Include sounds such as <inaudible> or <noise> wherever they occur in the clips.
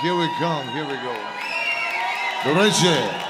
here we come, here we go. Dobro večer.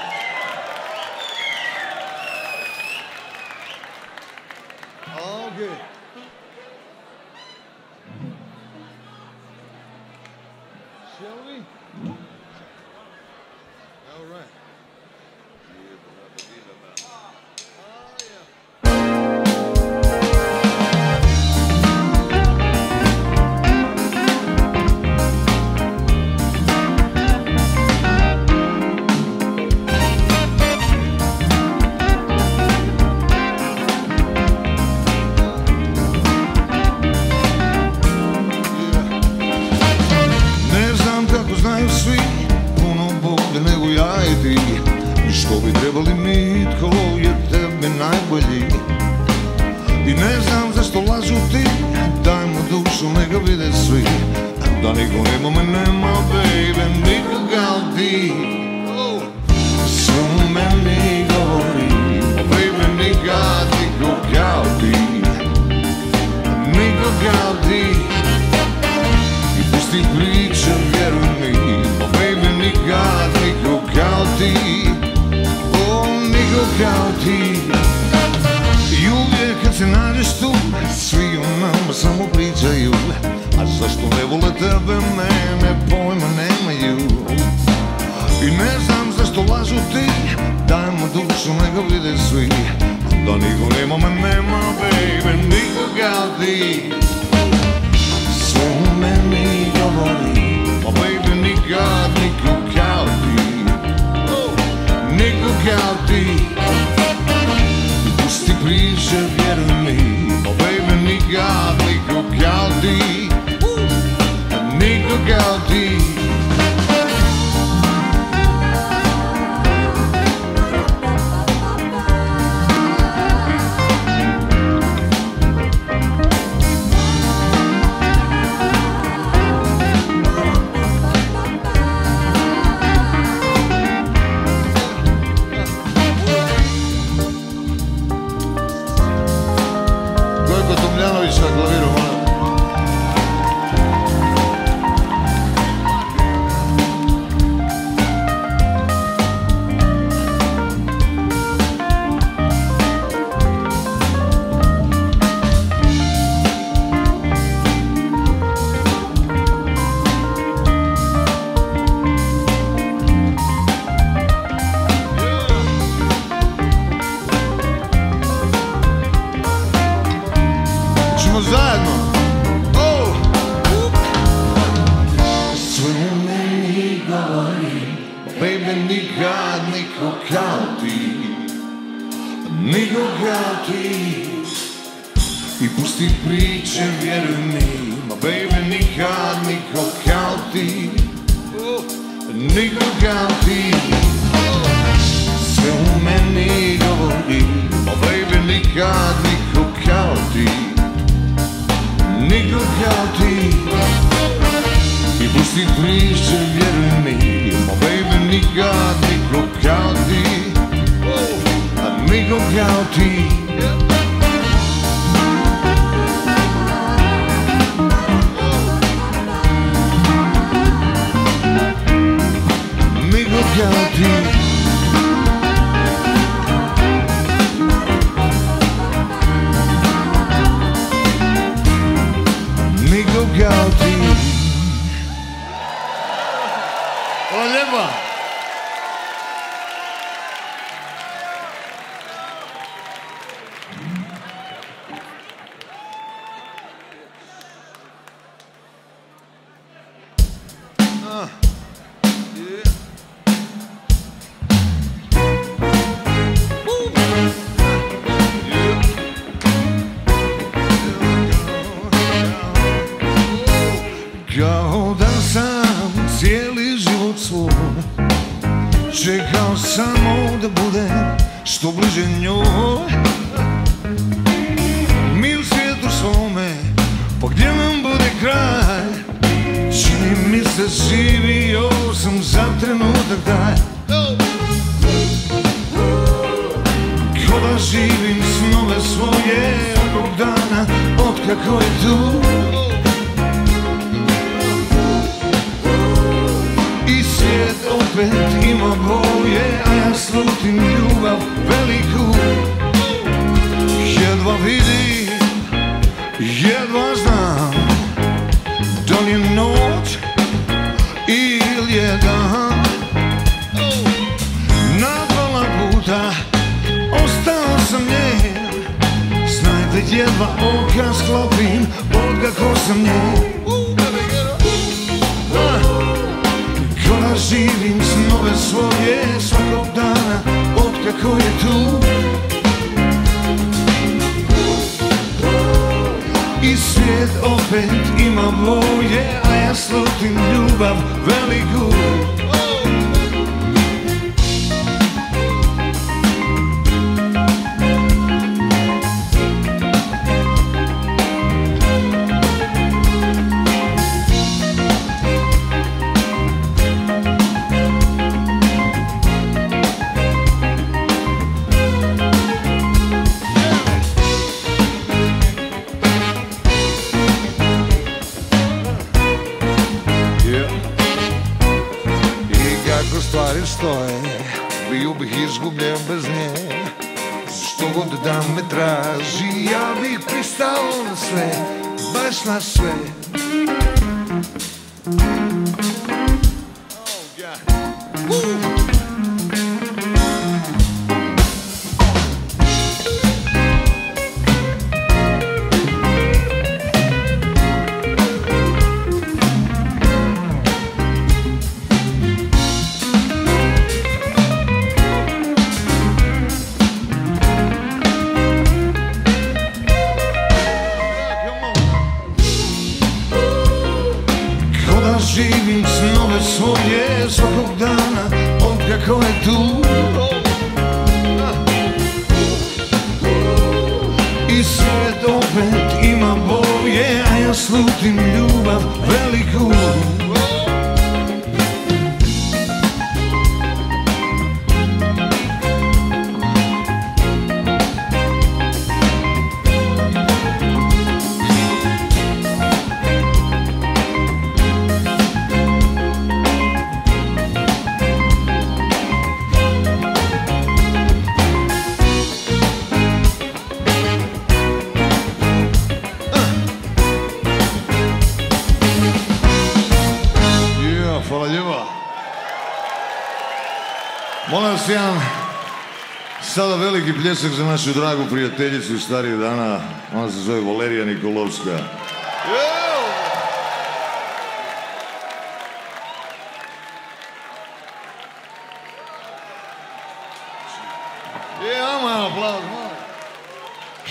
Pljesak za našu dragu prijateljicu iz starih dana. Ona se zove Valerija Nikolovska.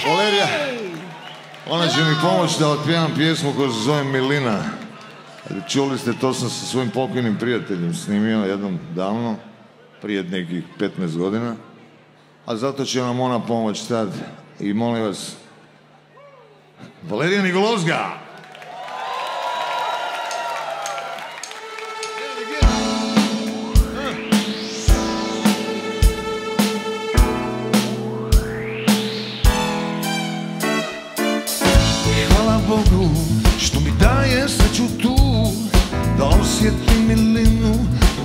Valerija, ona će mi pomoći da otpjevam pjesmu koja se zove Milina. Čuli ste, to sam sa svojim pokojnim prijateljem snimio jednom davno, prije nekih 15 godina. A zato će nam ona pomoć sad. I molim vas, Valerija Nikolovska! Hvala Bogu što mi daje sreću tu Da osjetim milinu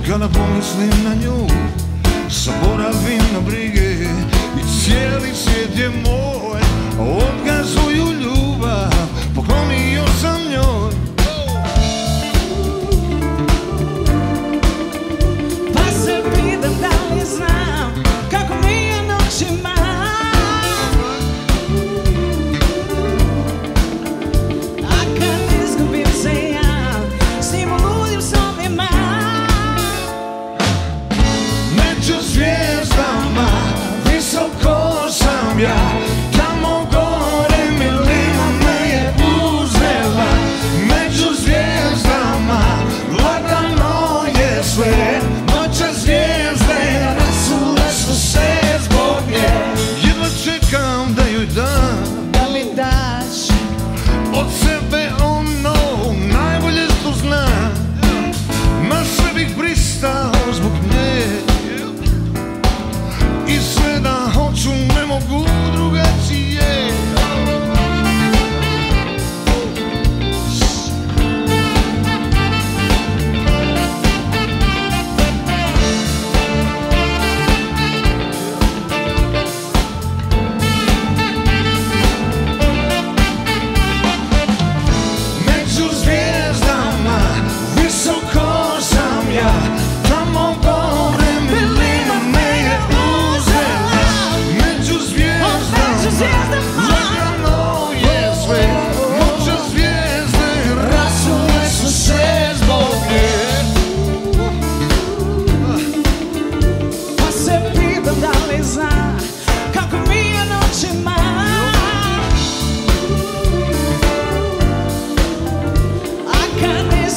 kada pomislim na nju Zaboravim na brige i cijeli svijet je moj Odgazuju ljubav, poklonio sam njoj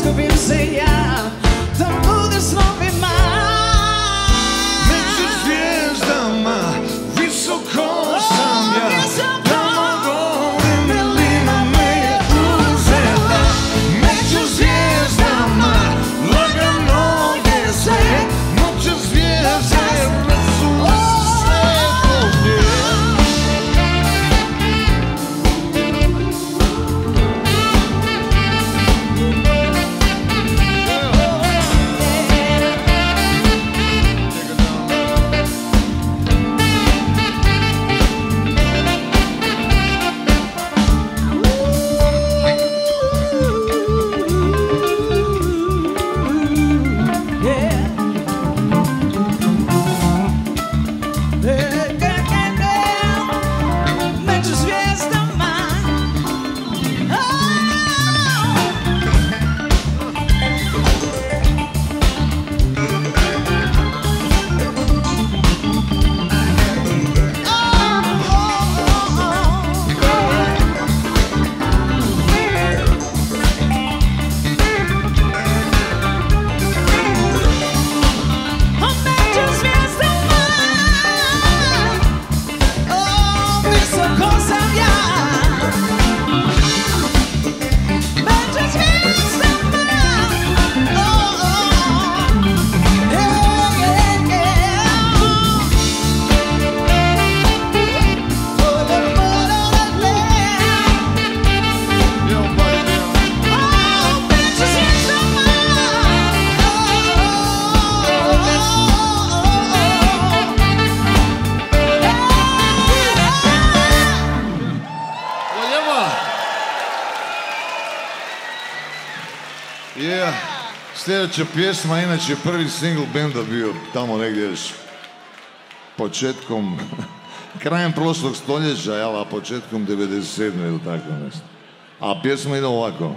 could be saying Inače, pjesma, inače prvi single benda bio tamo negdje početkom, <laughs> krajem prošlog stoljeća, jel, a početkom 97. ili tako nešto. A pjesma ide ovako.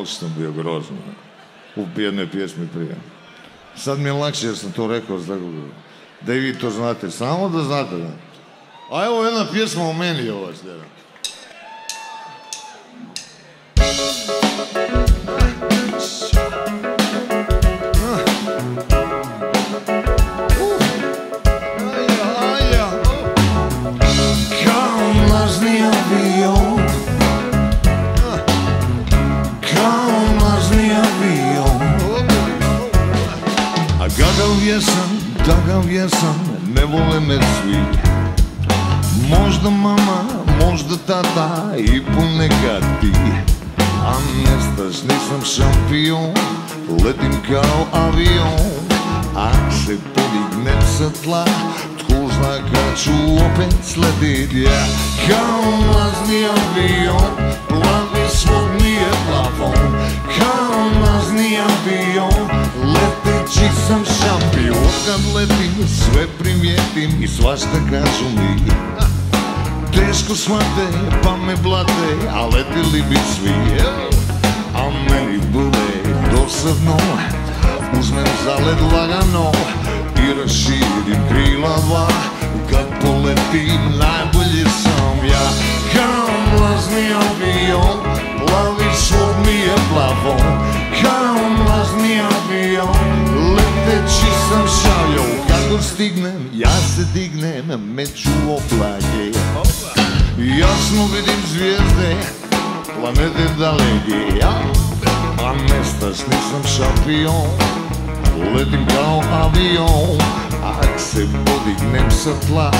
Mauš bio grozno. U jednoj pjesmi prije. Sad mi je lakše jer sam to rekao da i vi to znate. Samo da znate. Da. A evo jedna pjesma u meni ovo. bi svi A meni bude dosadno. Uzmem za led lagano I raširim krilava Kad poletim najbolje sam ja. Kao mlazni avion Plavi svod mi je plavo. Kao mlazni avion Leteći sam šaljom Kako stignem, ja se dignem Među oblake. Jasno vidim zvijezde planete daleki Ja, a nestaš, nisam šampion. Letim kao avion Ak se podignem sa tla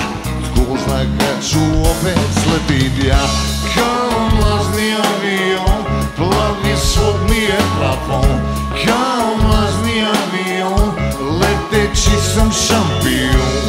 Tko zna kad ću opet sletit ja. Kao mlazni avion Plavi svog mi je plafon. Kao mlazni avion Leteći sam šampion.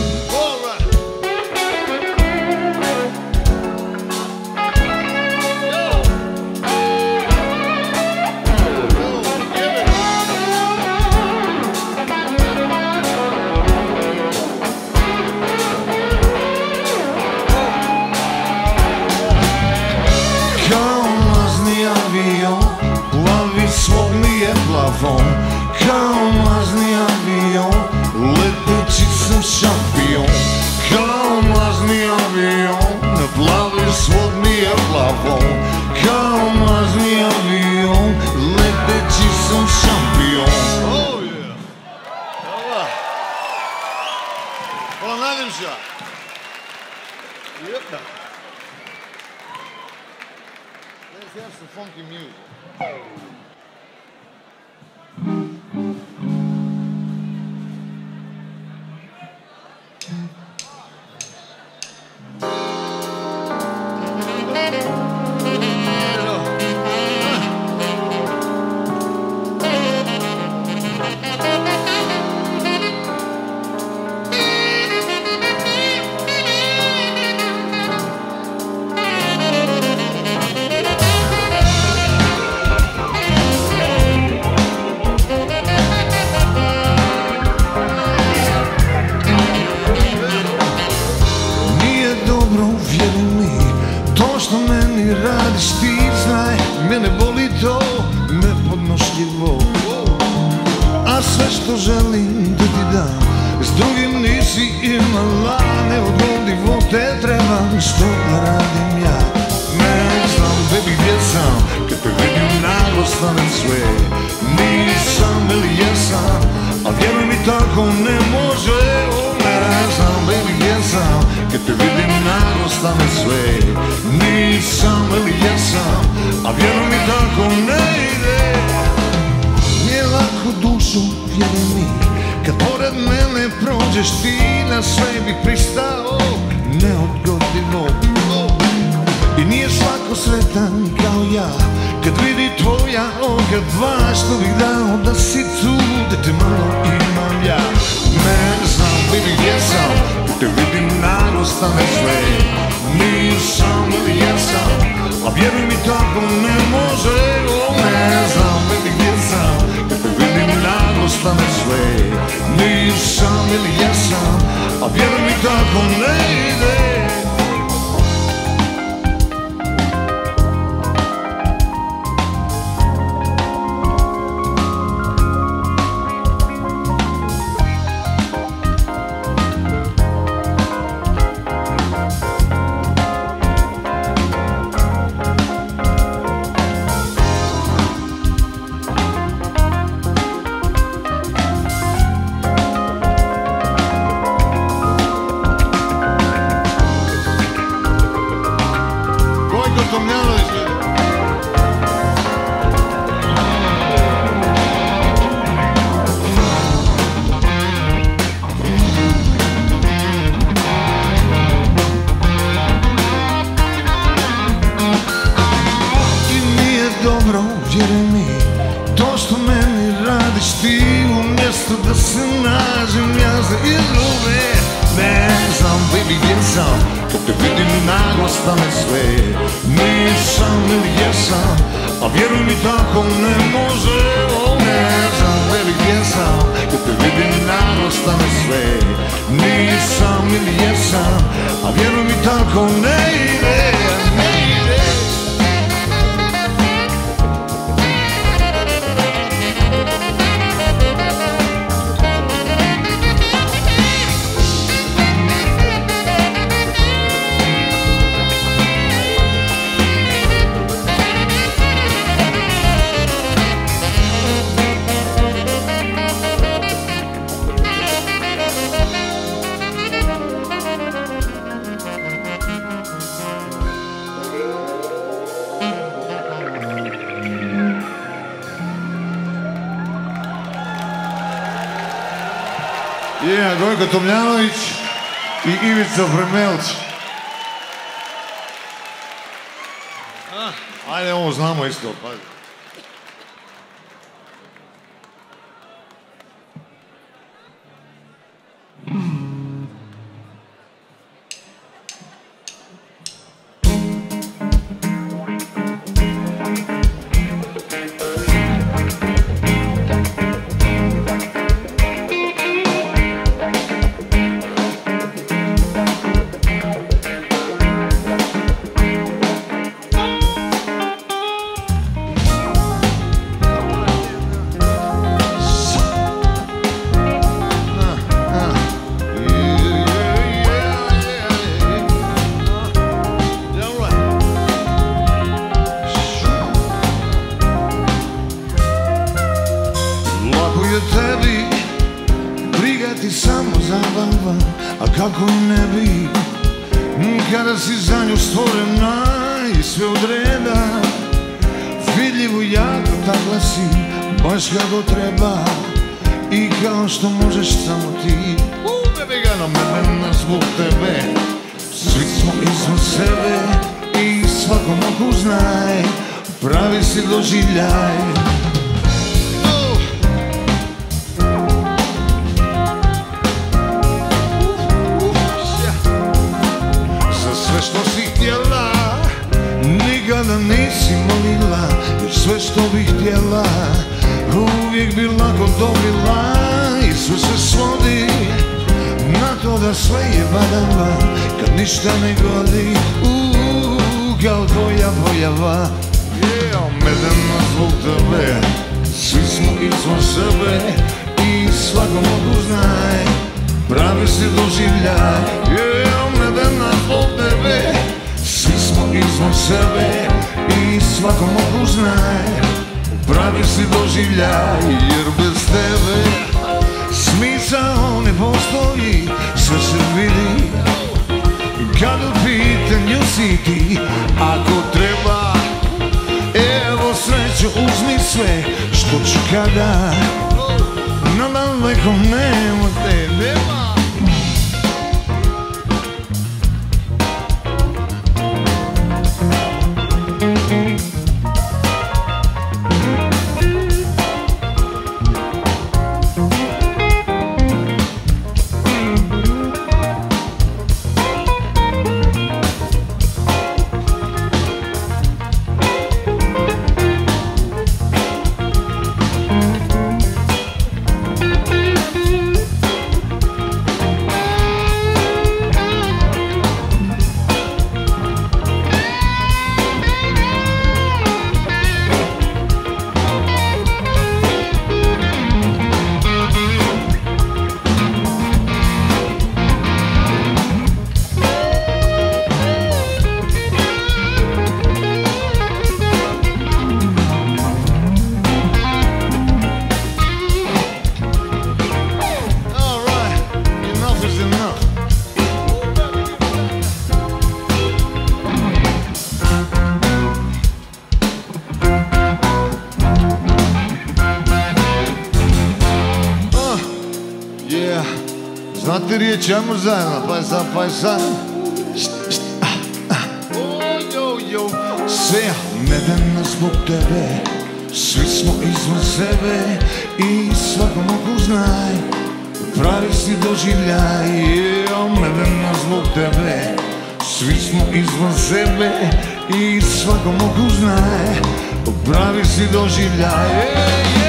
ćemo zajedno, pa sad, pa sad. Sve nedeno zbog tebe, svi smo izvan sebe. I svakom oku znaj, pravi si doživljaj, nedeno zbog tebe. Svi smo izvan sebe. I svakom oku znaj, pravi si doživljaj.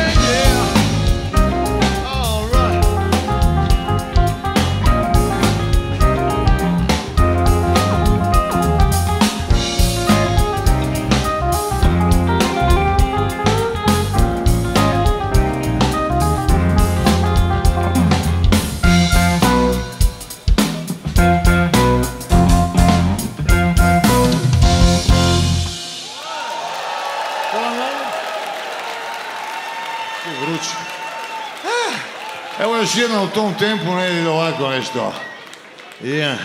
tom tempu ne ide ovako nešto. Yeah.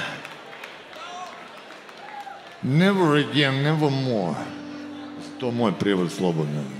Never again, never more. To je moj prijevod slobodno.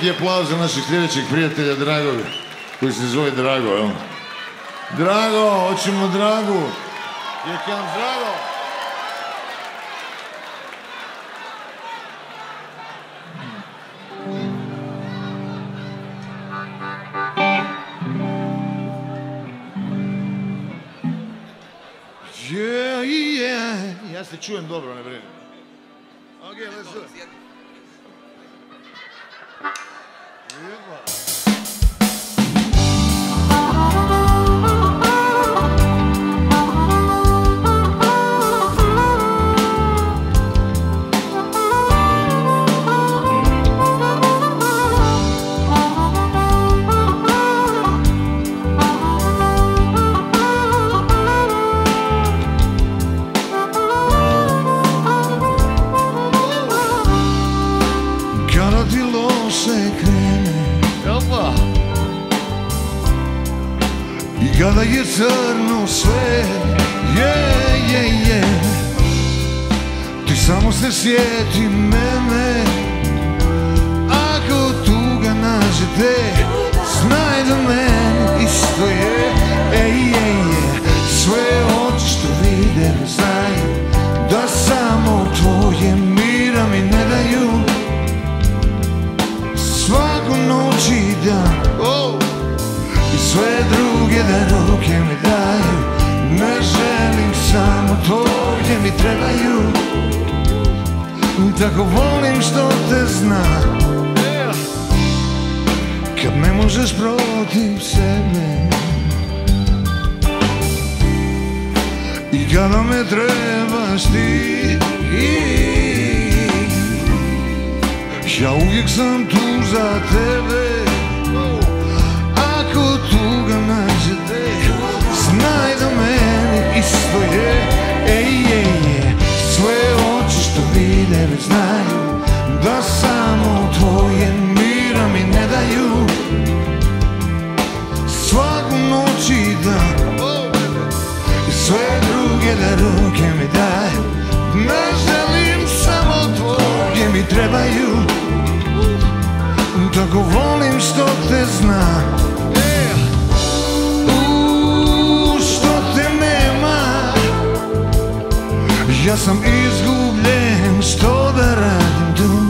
veliki aplauz za naših sljedećeg prijatelja Dragovi, koji se zove Drago, evo. Drago, hoćemo Dragu! Jek nam Drago! Yeah, yeah. Ja se čujem dobro, ne brinim. Okay, let's do it. Trebaš ti Ja uvijek sam tu za tebe. Ako tuga nađe te Znaj da meni isto je. Ej, ej, je Sve oči što vide već znaju Da samo tvoje mira mi ne daju. Svaku noć i dan sve druge da trebaju. Tako volim što te znam U, Što te nema. Ja sam izgubljen Što da radim? tu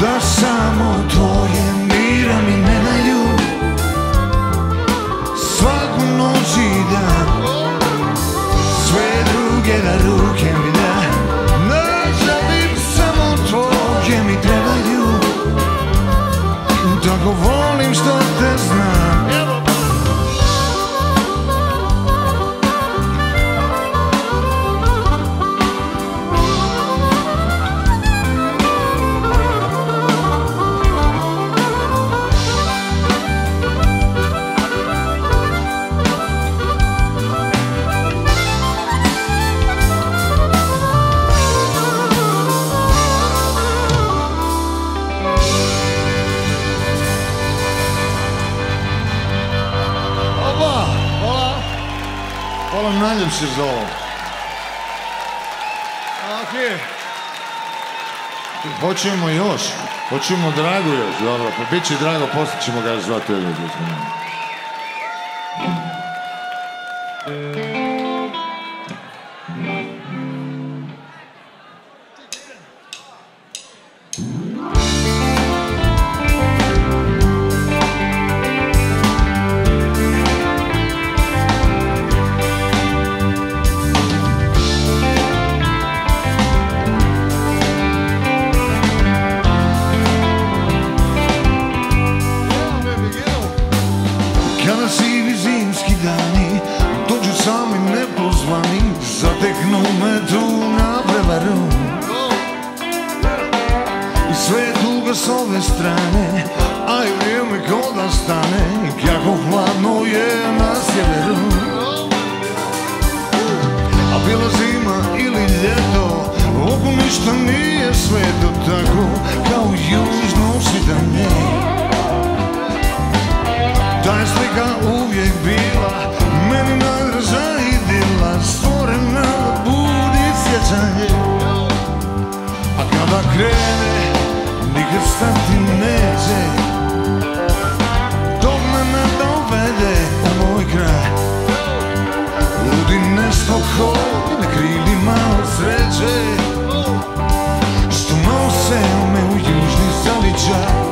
Da samo tvoje mira mi ne daju. Svaku noć i dan sve druge da ruke mi da Ne želim samo tvoje mi trebaju. Tako volim što Hvala najljepše za ovo. Ok. Hoćemo još. Hoćemo Dragu još, dobro. Pa bit će Drago, poslije ćemo ga zvati tuga s ove strane A i vrijeme ko da stane Kako hladno je na sjeveru. A bila zima ili ljeto Oko ništa nije sve to tako Kao južno svidanje. Ta je slika uvijek bila Meni nagraža i dila Stvorena budi sjećanje. A kada krene Nikad stati neće Dok me ne dovede u moj kraj. Ludi nespokoj na krilima od sreće. Što nose me u južni zavičaj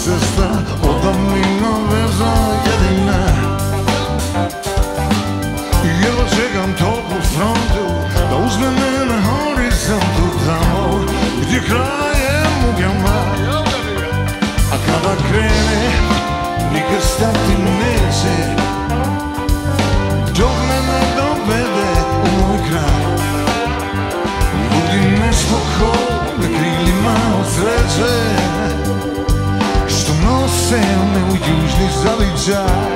autocesta Odavnina veza jedina. Jedva čekam toplu frontu Da uzme me na horizontu Tamo gdje kraje mugama. A kada krene Nikad stati neće u južni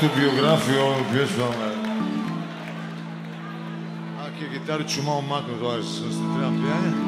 Koliko autobiografije ovim pjesmama Ak je gitaru ću malo maknuti ovaj što se treba pijanje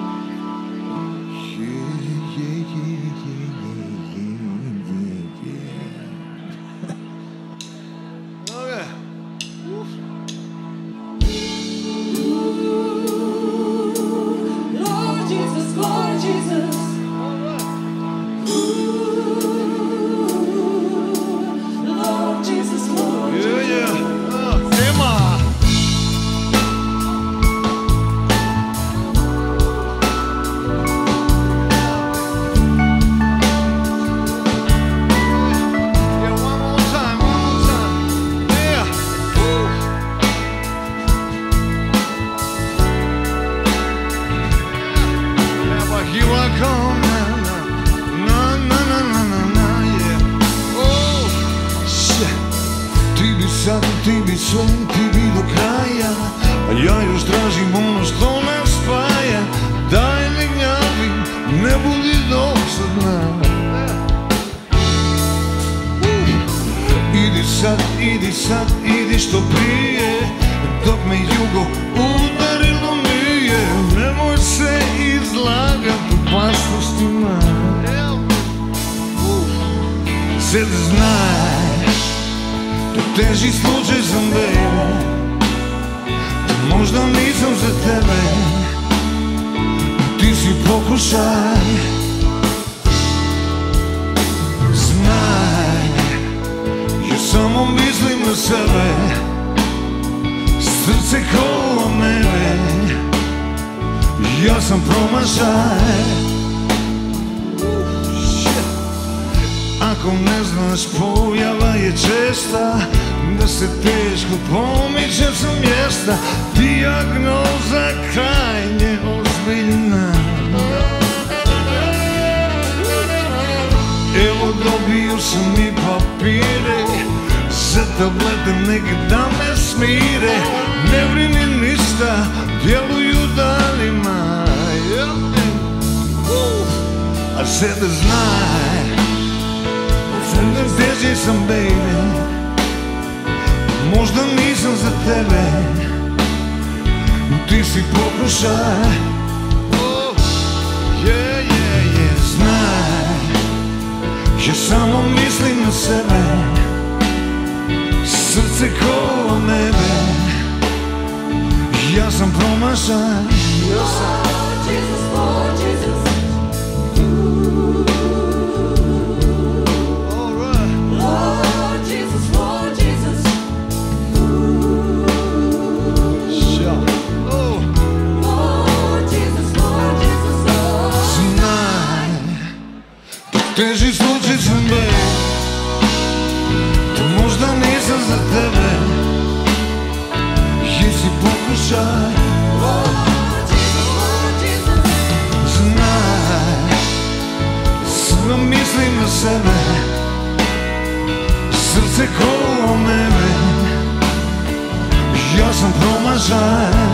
sam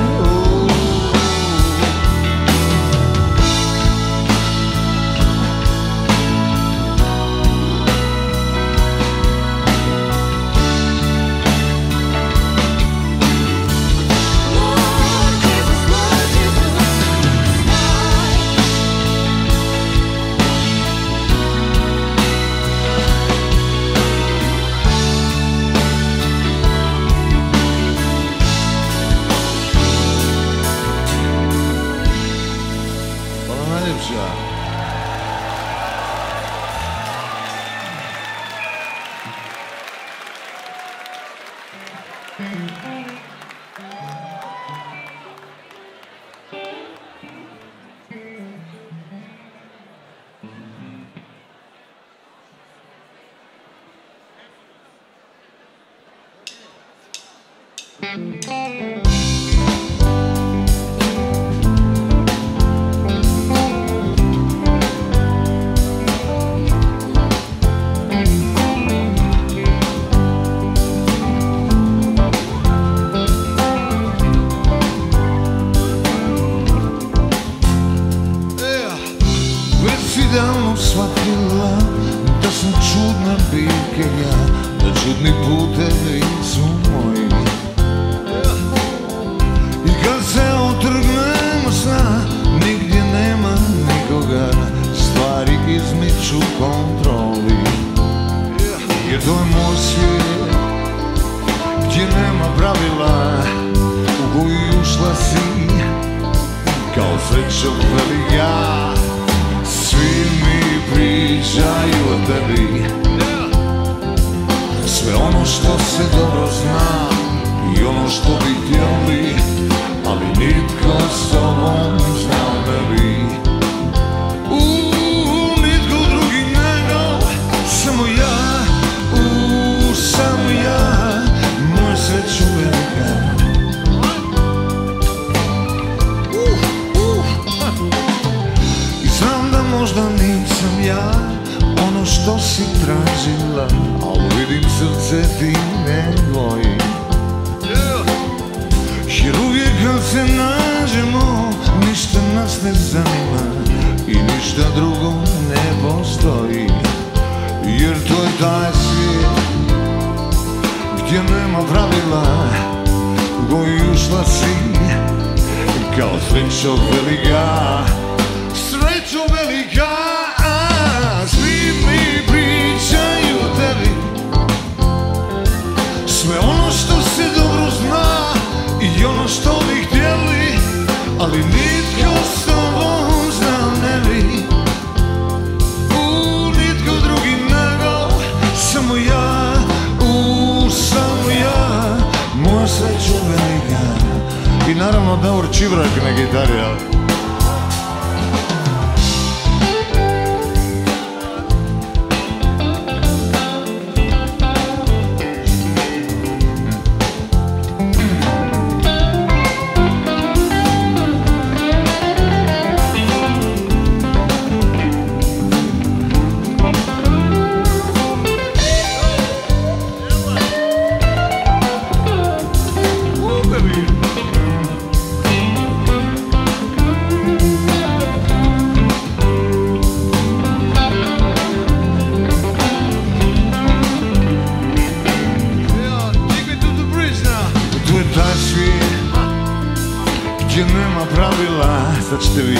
Nema pravila Sad ćete vi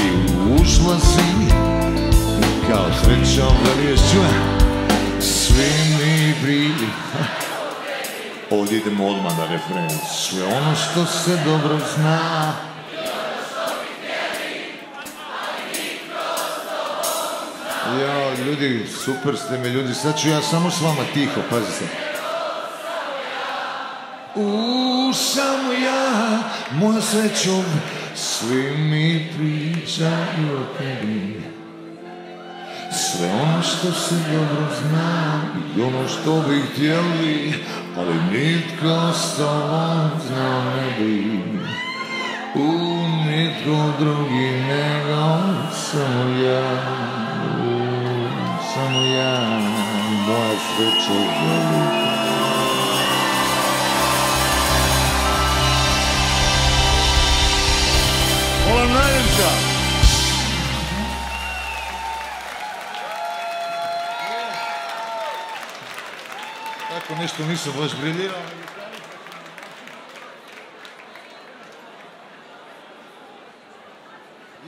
ušla si Kao sreća obaviješću Svi mi prili Ovdje idemo odmah na refren Sve ono što se dobro zna. Ja, ljudi, super ste mi ljudi, sad ću ja samo s vama tiho, pazi se. U, samo ja, moja srećo, svi mi pričaju o tebi. Sve ono što se dobro zna i ono što bi htjeli, ali nitko s tobom zna ne bi. U, nitko drugi nego samo ja, samo ja, moja srećo velika. Hvala najljepša. Tako nešto nisam baš briljirao.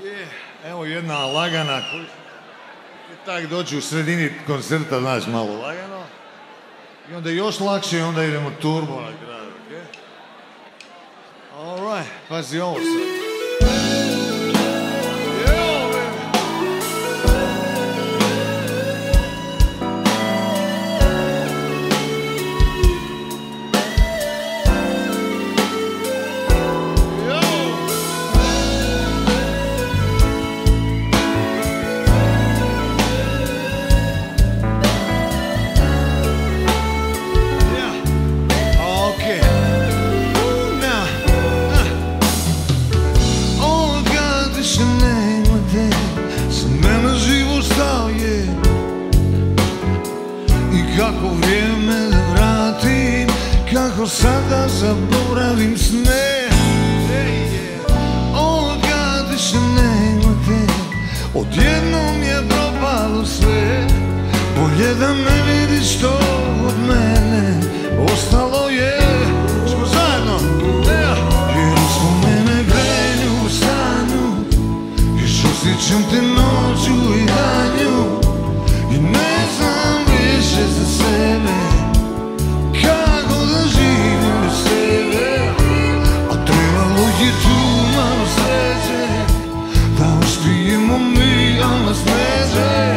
Je, evo jedna lagana koju i tak dođu u sredini koncerta, znaš, malo lagano. I onda još lakše i onda idemo turbo na kraju, okej? All right, pazi ovo sad. Kako vrijeme da vratim Kako sada zaboravim sne. Kad više nema te Odjednom je propalo sve. Bolje da me vidiš to od mene Ostalo je. Smo zajedno? Jer smo mene grenju u stanju Još osjećam te noću i danju mi, al nas neće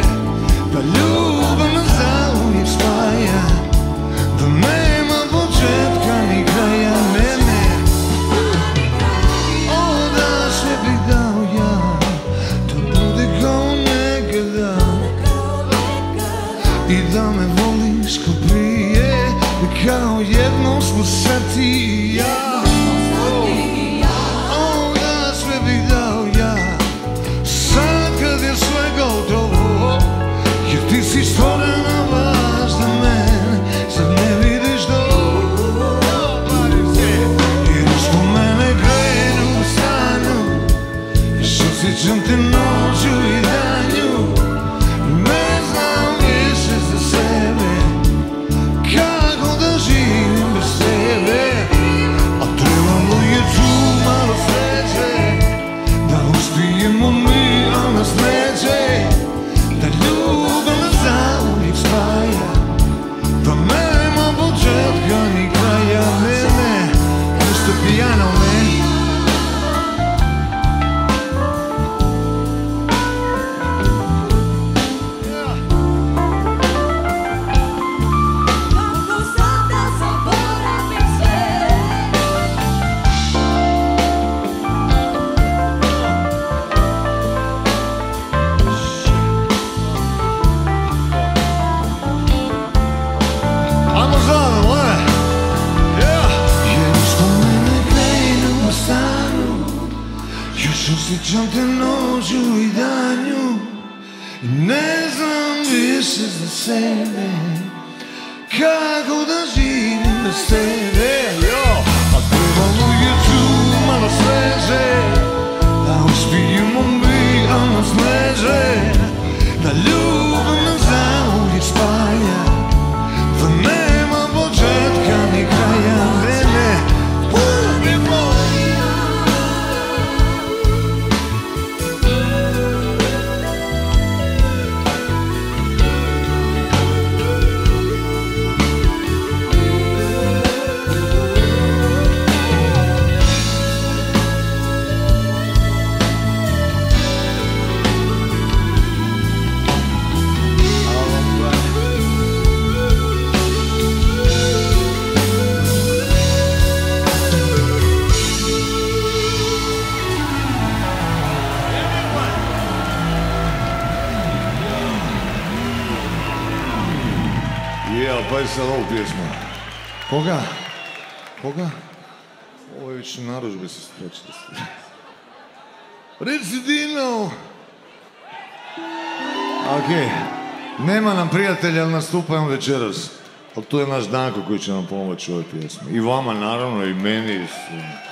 ali nastupajmo večeras. Ali tu je naš Danko koji će nam pomoći ovoj pjesmi. I vama naravno, i meni. svima.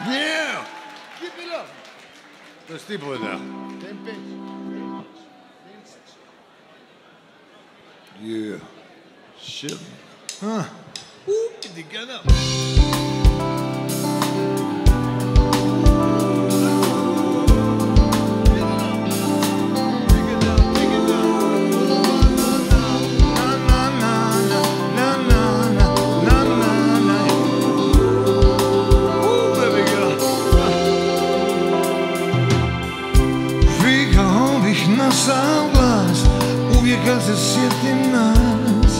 Yeah! Keep it up! To je Stipovi da. Yeah. Shit. Huh. Ooh, get together. Sam glas Uvijek kad se sjetim nas.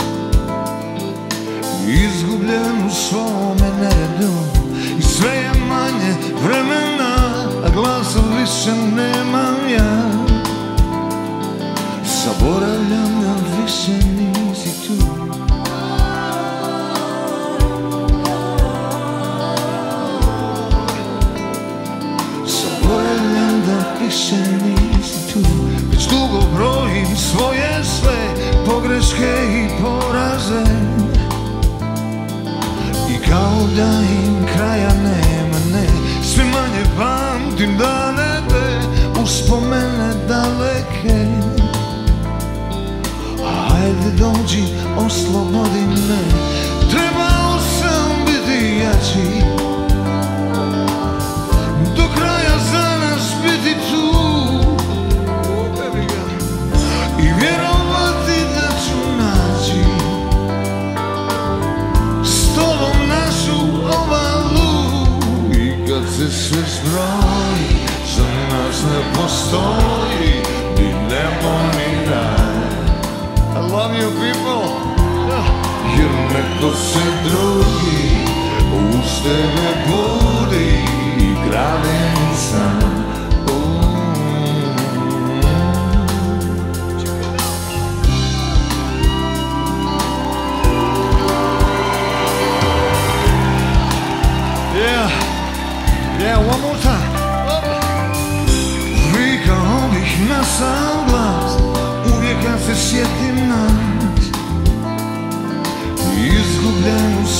Izgubljen u svome neredu I sve je manje vremena A glasa više nemam ja. Zaboravljam da više nisi tu. Zaboravljam da više Već dugo brojim svoje sve Pogreške i poraze. I kao da im kraja nema, ne. Sve manje pamtim dane te Uspomene daleke. Ajde dođi, oslobodi me. Trebao sam biti I kad se sve zbroji Za nas ne postoji Ni nebo ni raj I love you people. Jer neko se drugi Uz tebe budi I grade mi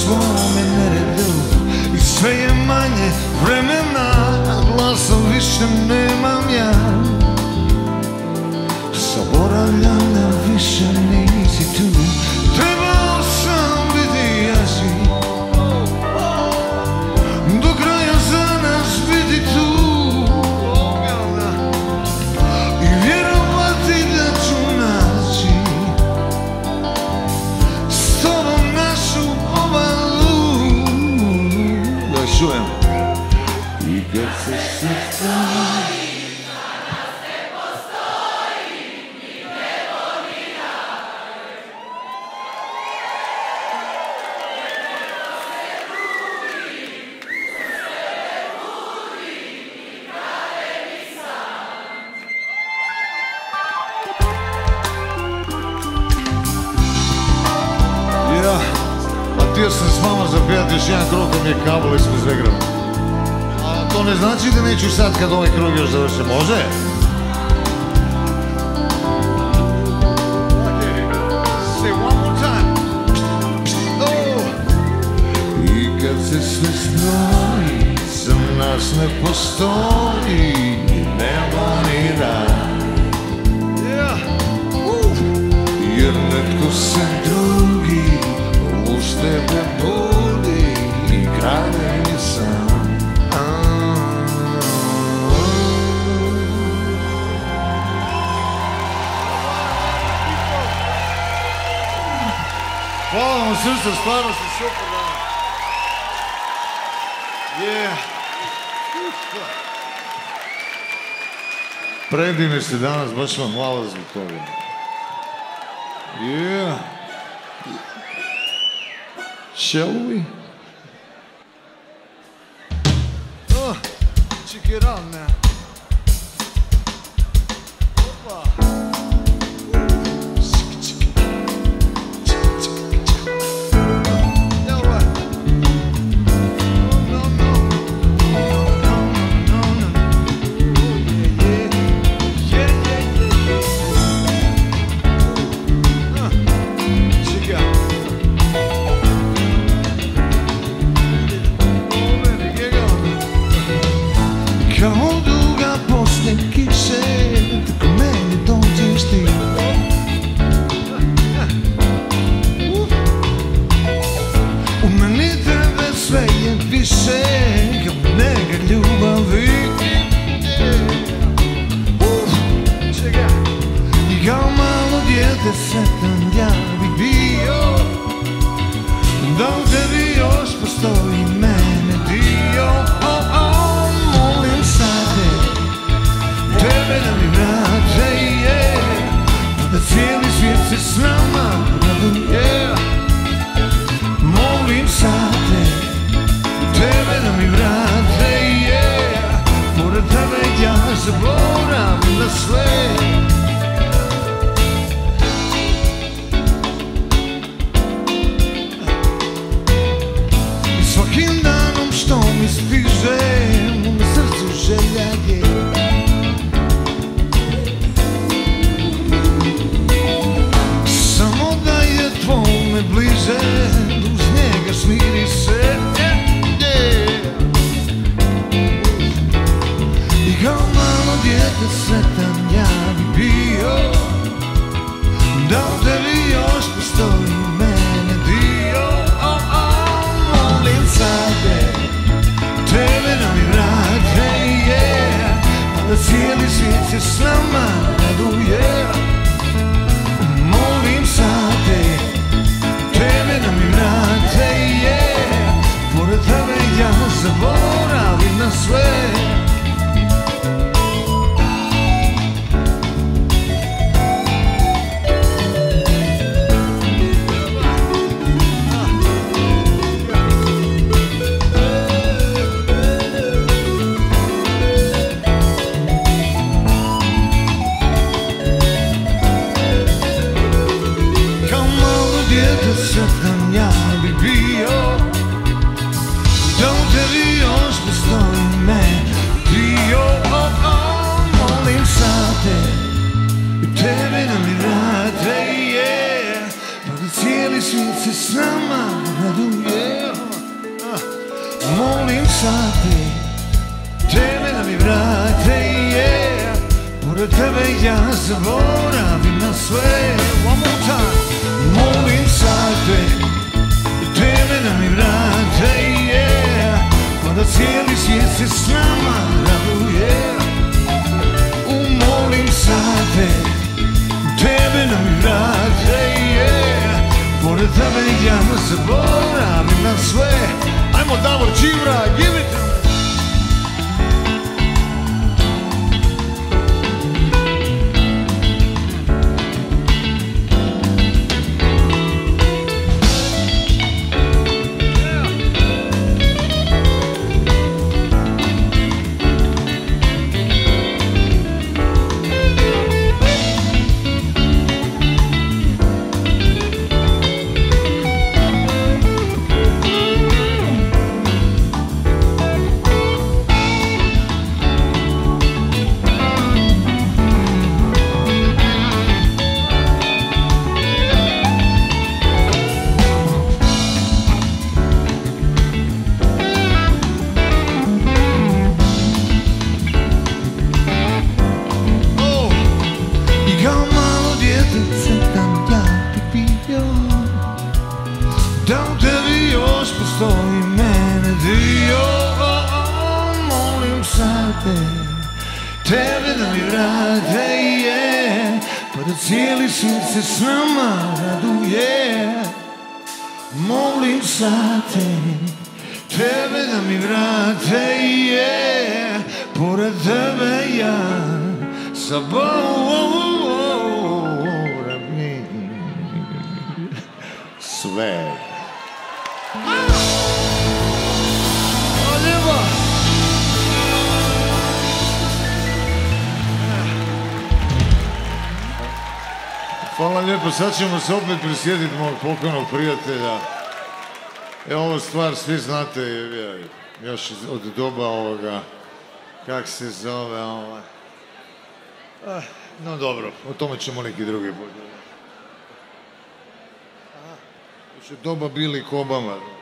svome neredu. I sve je manje vremena A glasa više nemam ja. Zaboravljam da više nisi Kad ovaj krug još završe, može? Iznenadi me ste danas, baš vam hvala zbog toga. Yeah. Shall we? Uh, check it out now. ćemo se opet prisjetiti mog pokojnog prijatelja. E, ovo stvar svi znate još od doba ovoga, kak se zove ovaj. Eh, no dobro, o tome ćemo neki drugi put. Još je doba bili kobama.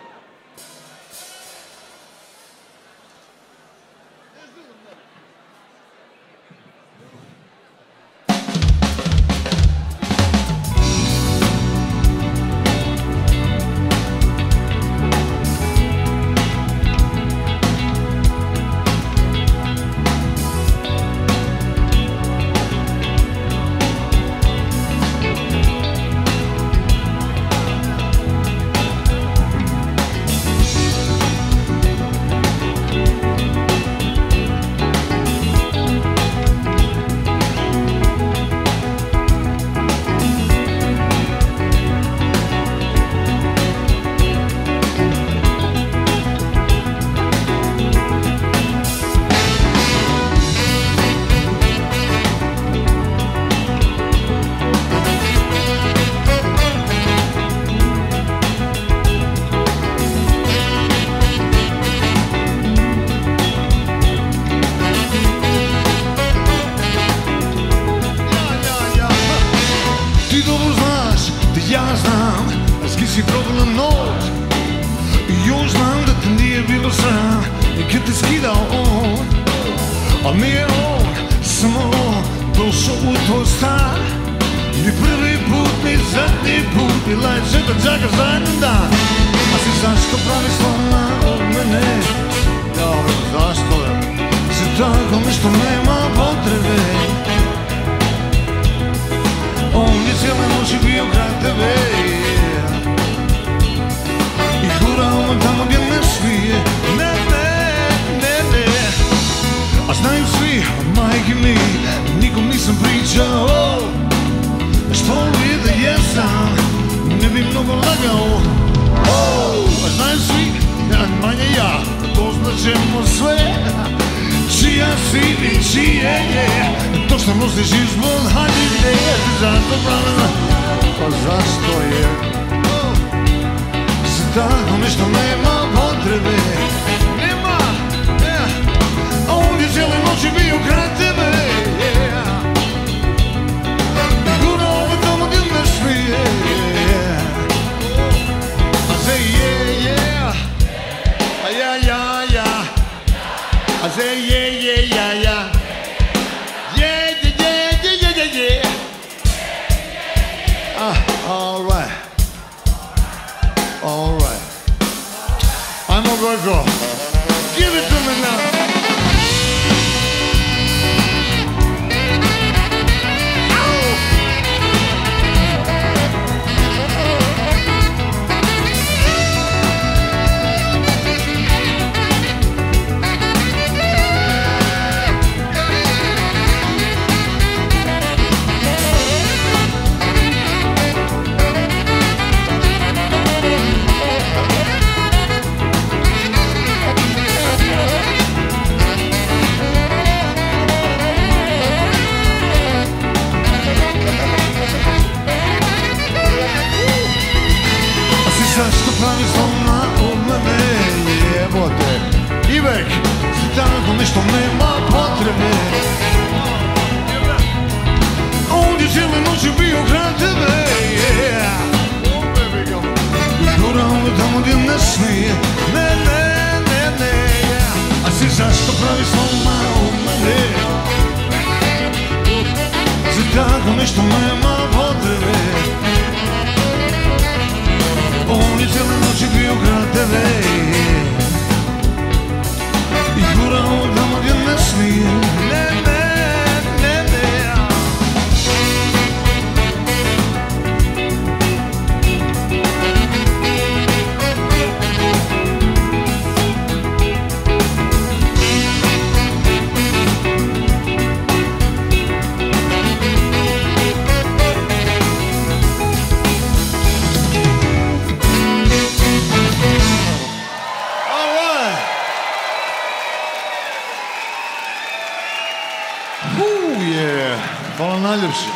ανάληψη.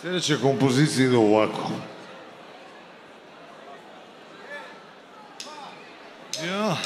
Sljedeće kompozicije idu ovako. Ja.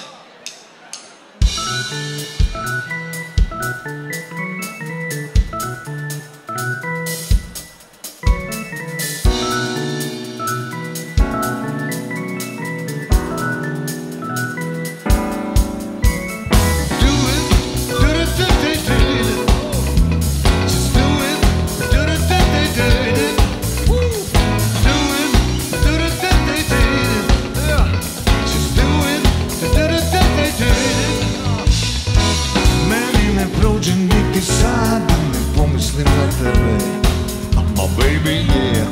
беде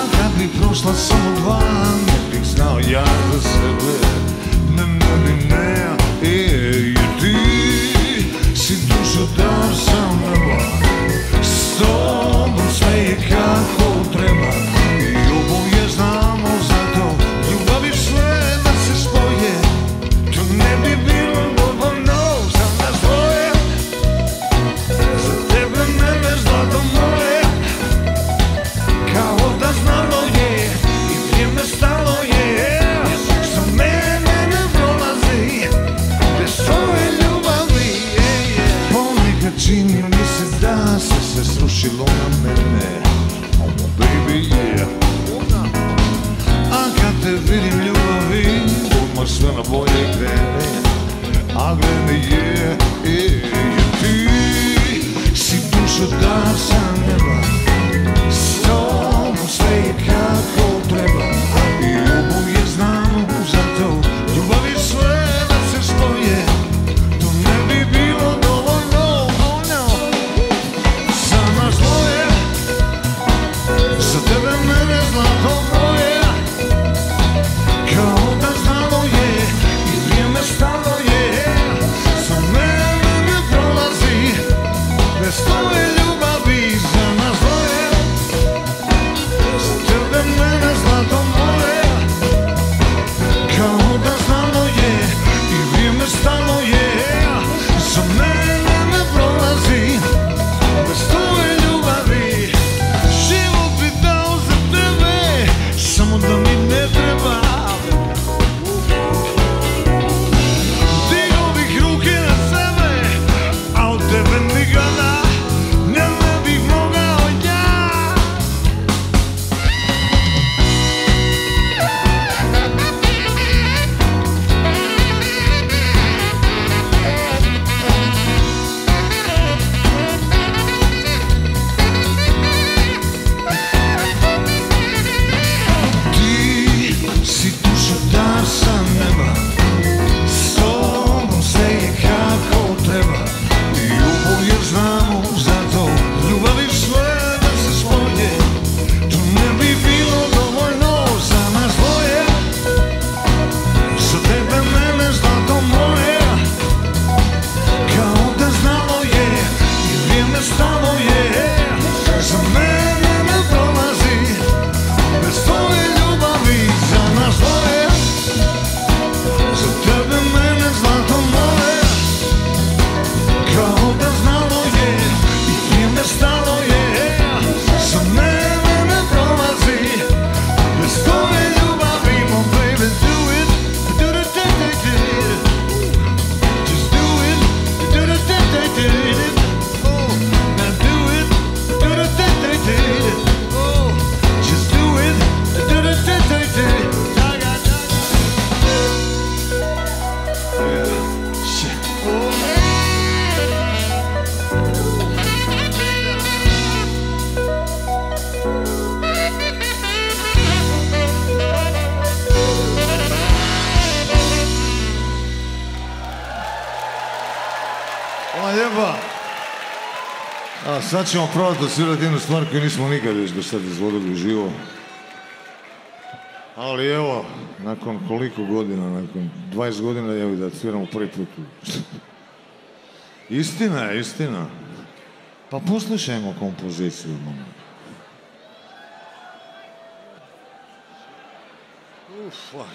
Αγάπη πρόσλασε όλα με πήξνα ο Γιάννης εγώ Ναι, ναι, ναι, ναι, A boy like that I'm gonna yeah, yeah Γιατί συντούσε τα σαν εμάς Sad ćemo probati osvirati jednu stvar koju nismo nikad već do sad izvodili živo. Ali evo, nakon koliko godina, nakon 20 godina, evo da sviramo prvi put. <laughs> istina je, istina. Pa poslušajmo kompoziciju, mama. Uf, fuck.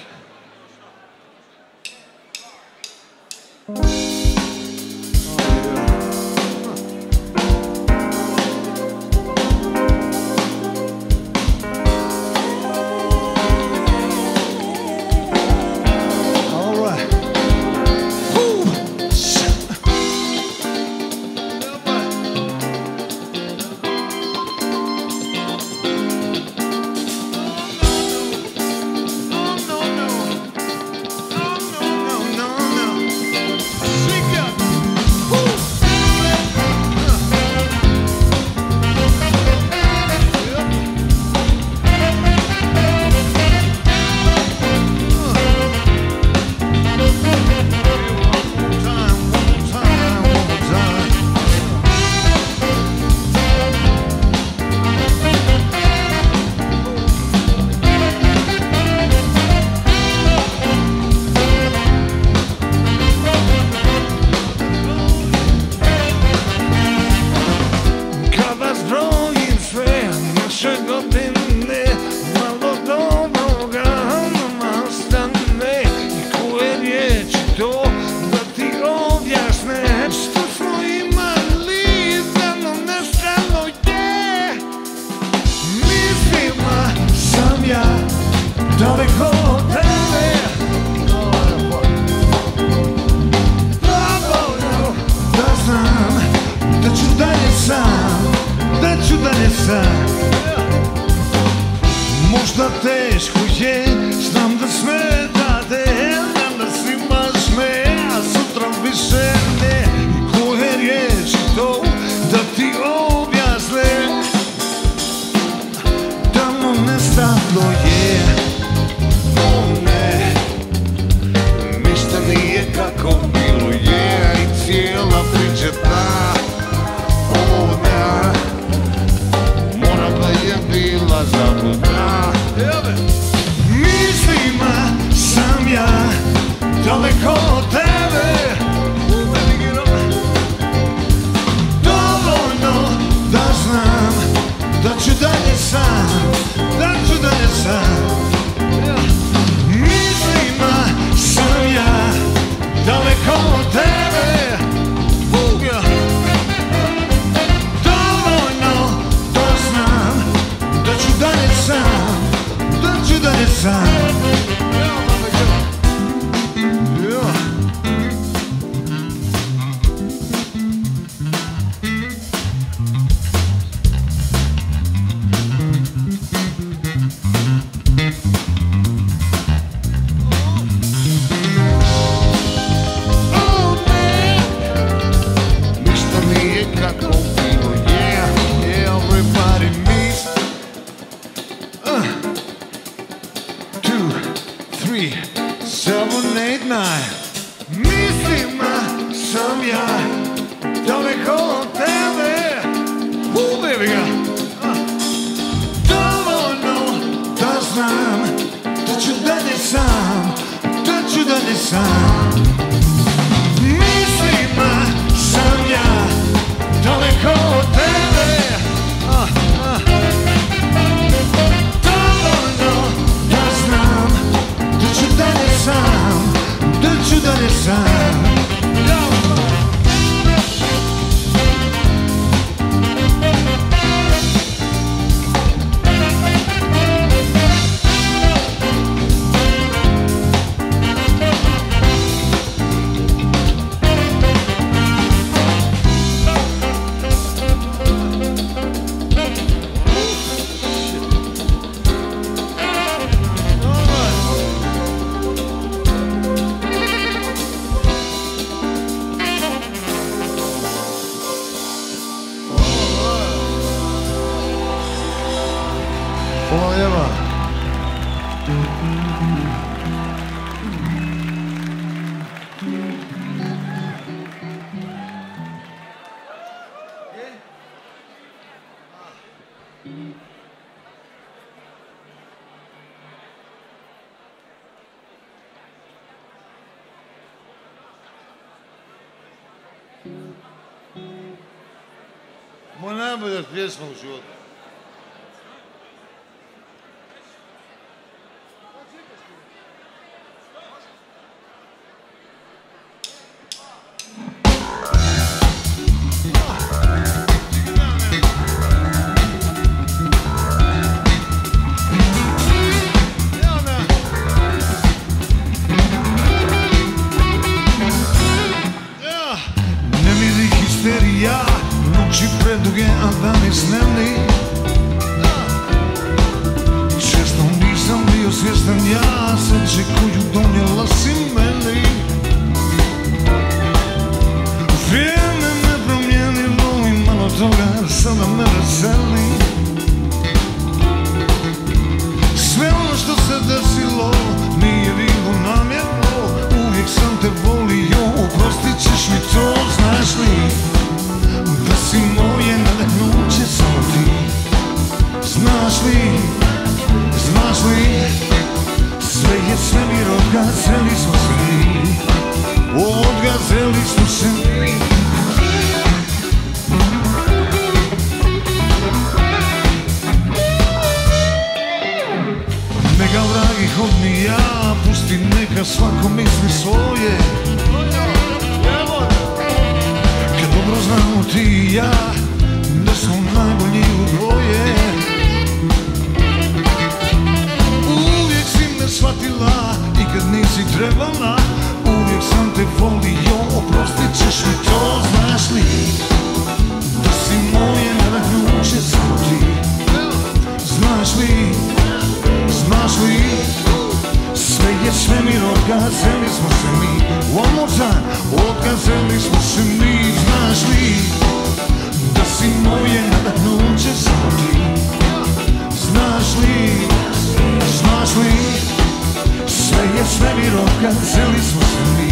svemirom kad zeli smo se mi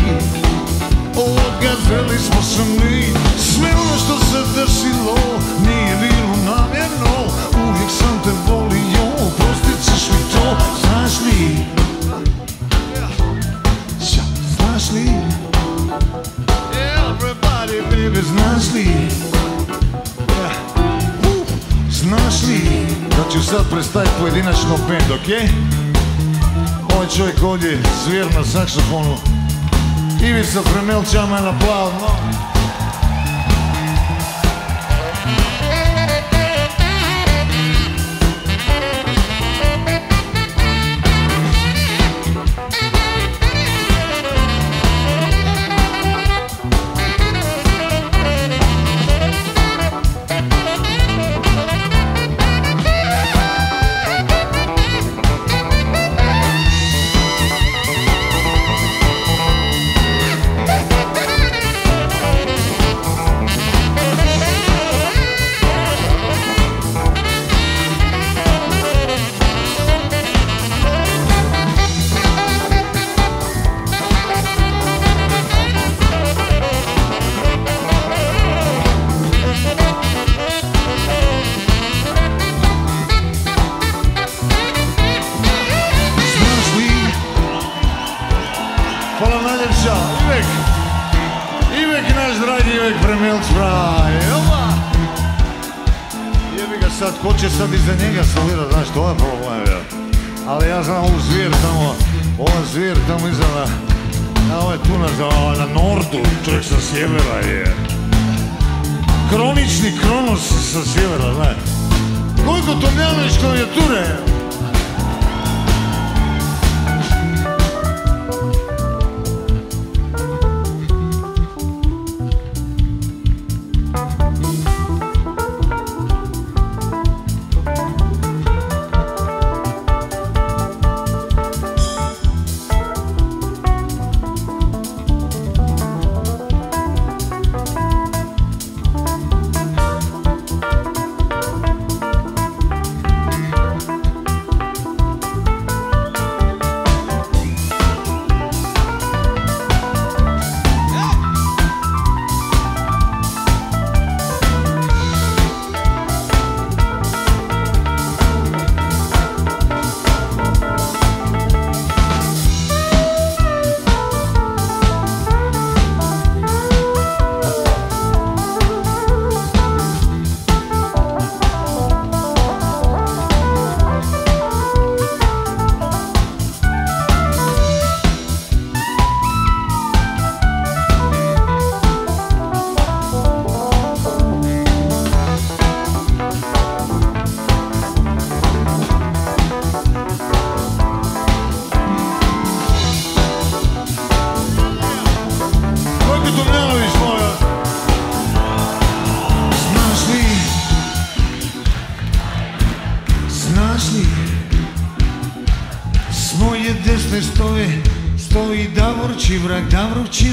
O, kad zeli smo se mi Sve ono što se desilo nije bilo namjerno Uvijek sam te volio, oprostit ćeš mi to Znaš li? Ja, znaš li? Everybody baby, znaš li? Uh, znaš li da ću sad prestaj pojedinačno bend, okej? Okay? ovaj čovjek ovdje svira na saksofonu. Ivica Fremel Čama je na plavno.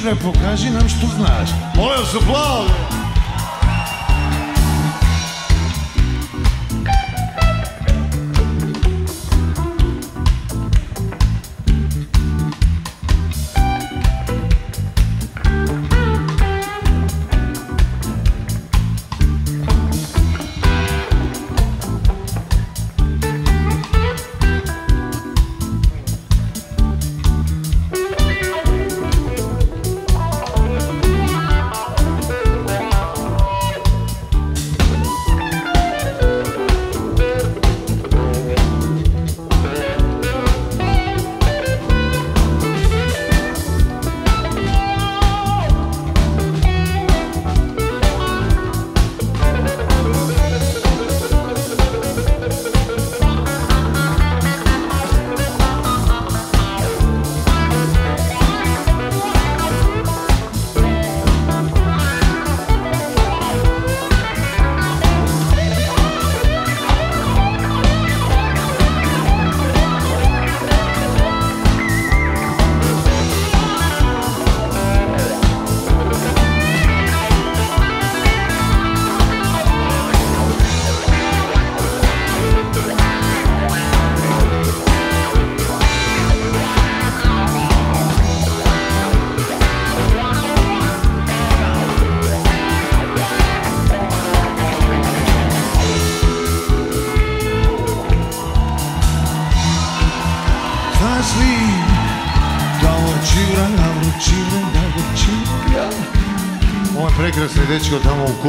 да покажи нам, що знаеш. Моля, заплавай!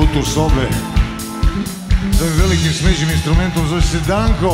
kutu sobe. S ovim velikim smeđim instrumentom zove se Danko.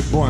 your boy.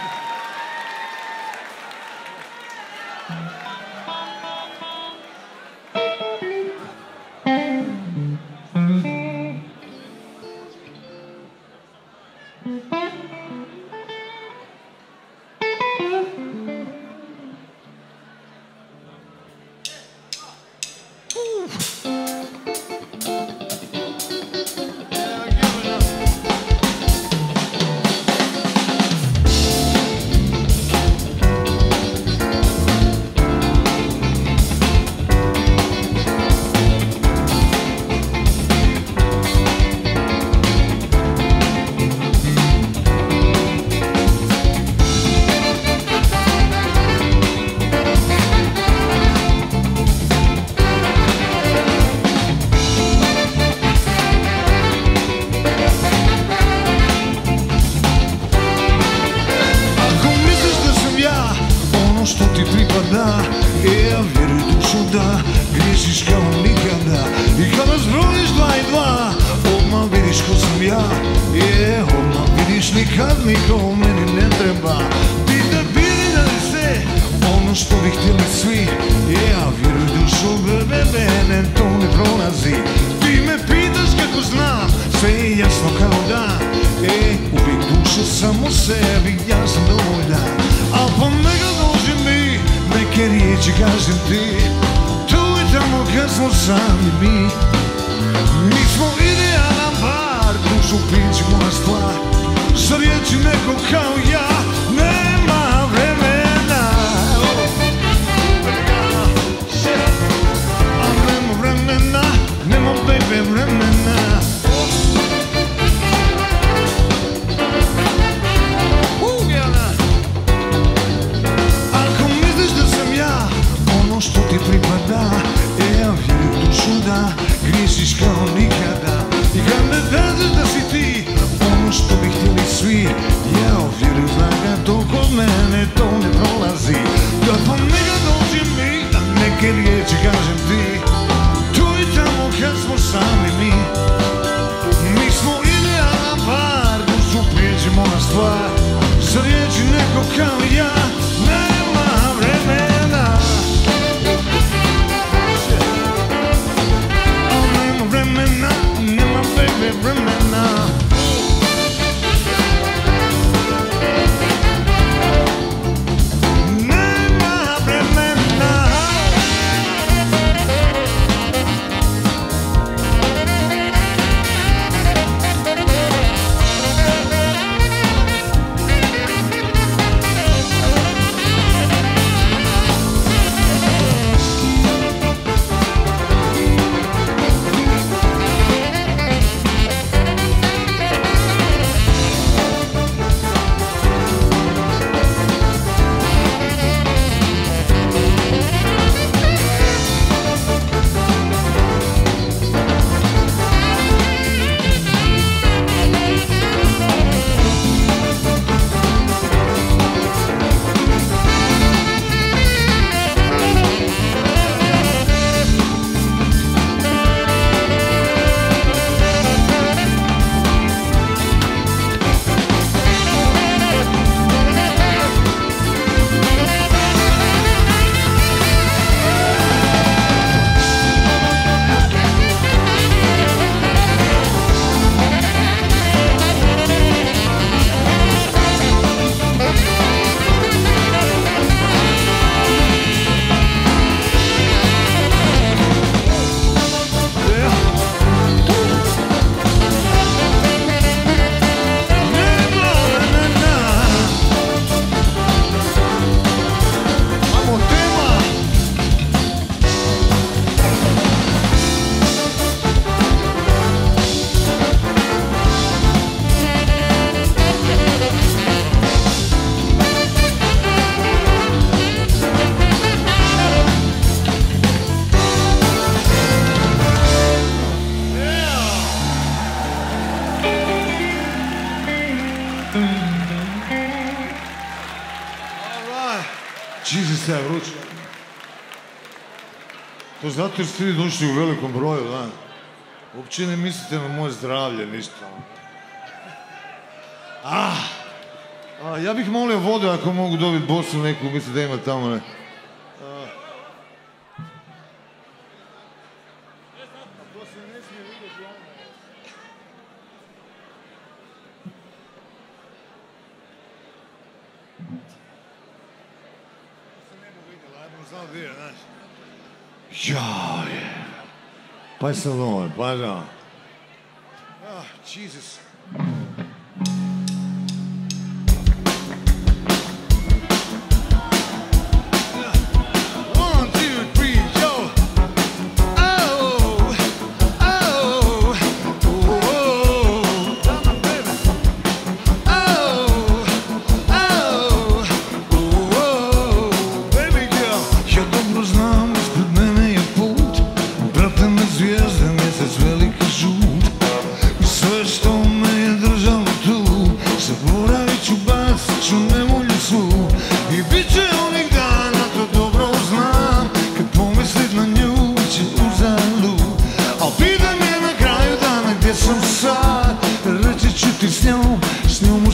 zato jer ste vi došli u velikom broju, da. Uopće ne mislite na moje zdravlje, ništa. Ono. Ah! A, ja bih molio vodu ako mogu dobiti bosu neku, mislim da ima tamo ne. Bless the Lord. Bless the Lord. Oh, Jesus. superstição, se não me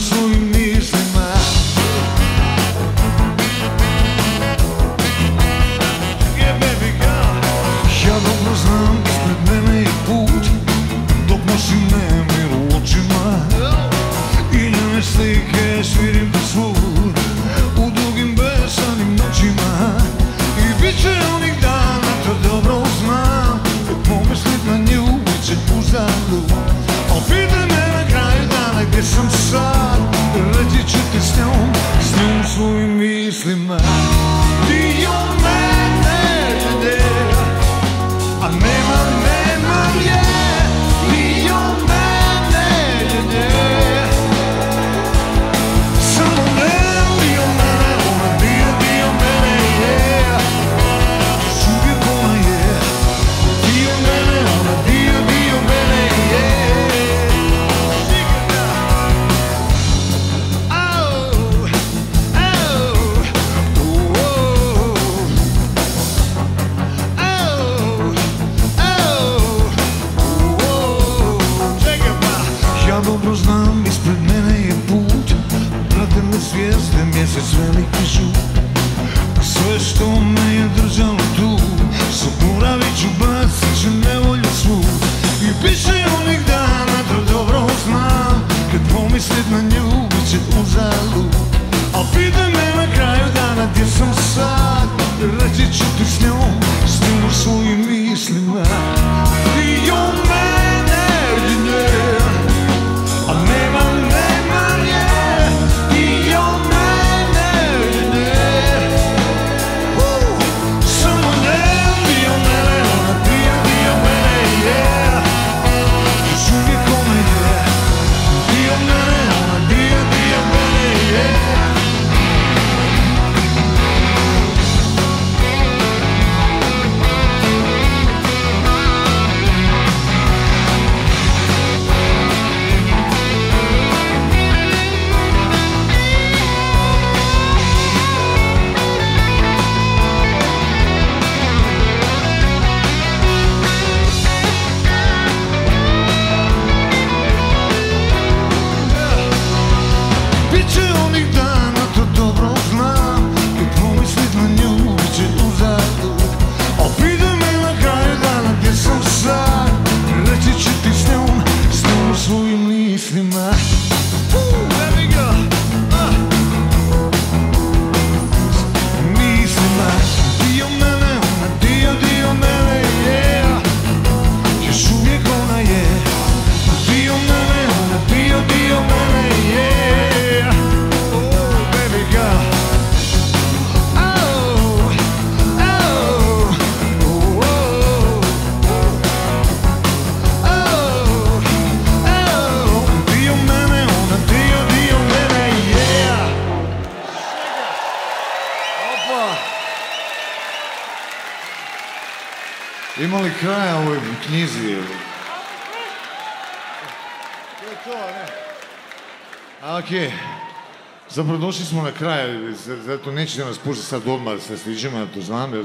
Zapravo došli smo na kraj, zato nećete nas puštati sad odmah da se to znam, jer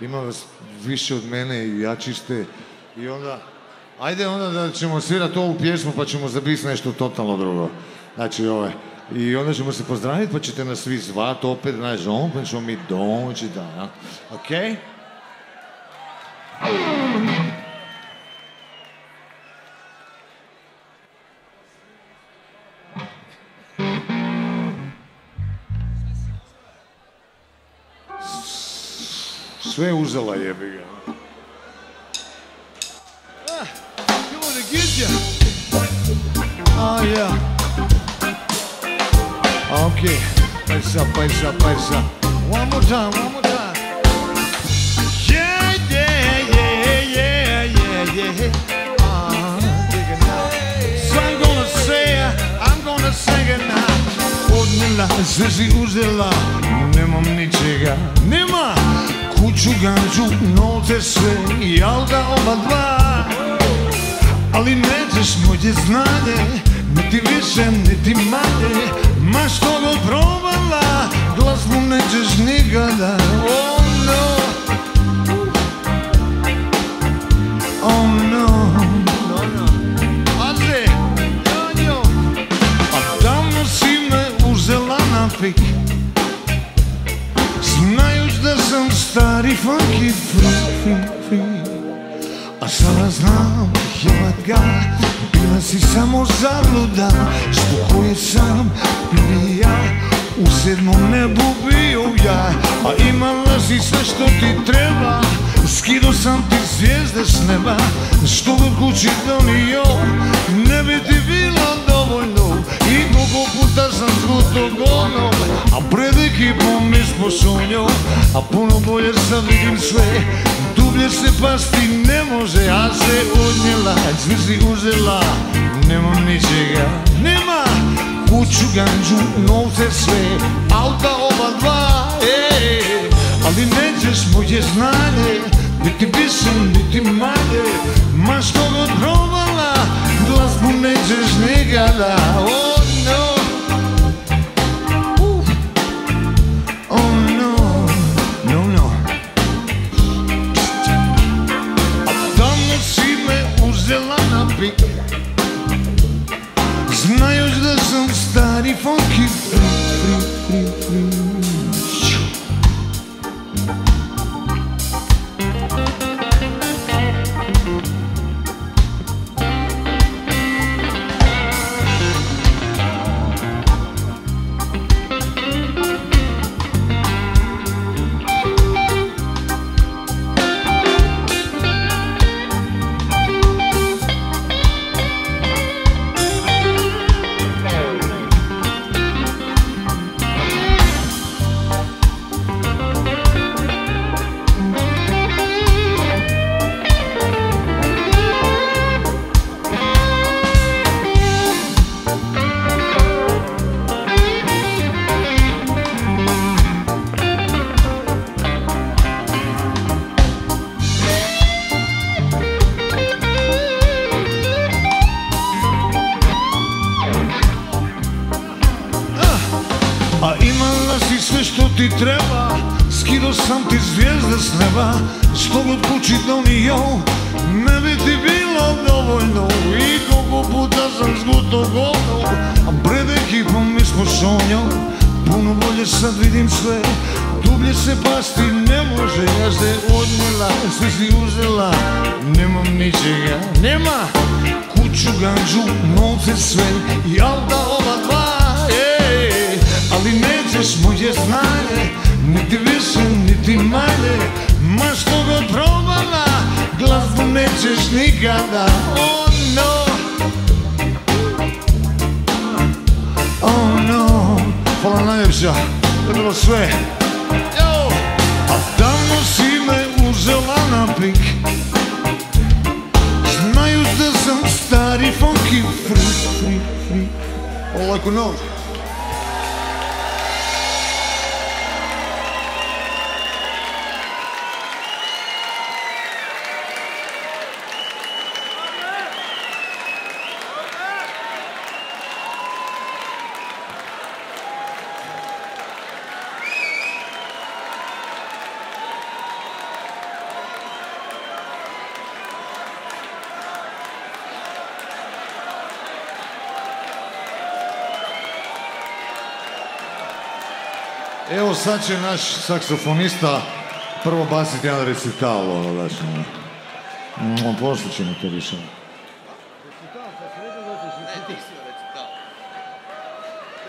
ima vas više od mene i jači ste. I onda, ajde onda da ćemo svirati ovu pjesmu pa ćemo zabiti nešto totalno drugo. Znači ove. I onda ćemo se pozdraviti pa ćete nas svi zvat opet, znaš, on, pa ćemo mi doći, da, ja. Okej? Sve je uzela jebi ga. Come on, get ya. Oh yeah. Okay. Paisa, paisa, paisa. One more time, one more time. Yeah, yeah, yeah, yeah, yeah, yeah. Ah, dig it now. So I'm gonna say, I'm gonna sing it now. Odnijela, sve si uzela, nemam ničega, nema Kuću, ganđu, novce, sve i auta oba dva? Ali nećeš moje znanje, niti više, niti manje. Ma što god probala, glazbu nećeš nikada. Oh no. Oh no sam stari funky freak A sada znam, jebat ga. Bila si samo zabluda Što koje sam bili ja. U sedmom nebu bio ja A imala si sve što ti treba. Skido sam ti zvijezde s neba Što god kući donio Ne bi ti bilo dovoljno I koliko puta sam zguto gono A pred ekipom mi sonjom A puno bolje sad vidim sve. Dublje se pasti ne može A se odnijela, sve si uzela Nemam ničega, nema. Kuću, ganđu, novce sve Auta oba dva, ej Ali nećeš moje znanje Niti više, niti manje Ma što god probala Glazbu nećeš nikada Oh no. Uh. Oh no. No, no. A tamo si me uzela na pik Znajuć da sam stari Evo sad će naš saksofonista prvo basiti jedan recital, ono, daš, ono. Mm, Poslije ćemo to više.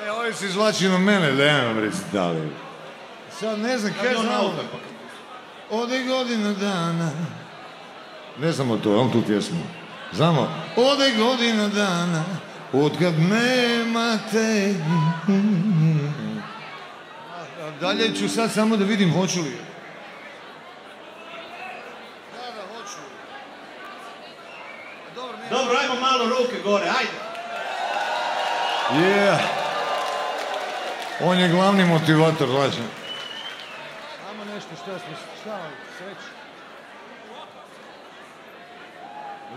E, ovaj se izvlači na mene da ja imam recitali. Sad ne znam kaj znamo. Ode godina dana. Ne znamo to, on tu pjesmu. Znamo. Ode godina dana, otkad nemate. A dalje ću sad samo da vidim hoću li. Da, da, hoću. Dobro, ajmo malo ruke gore, ajde. Yeah. On je glavni motivator, znači. Samo nešto šta smo šta sreći.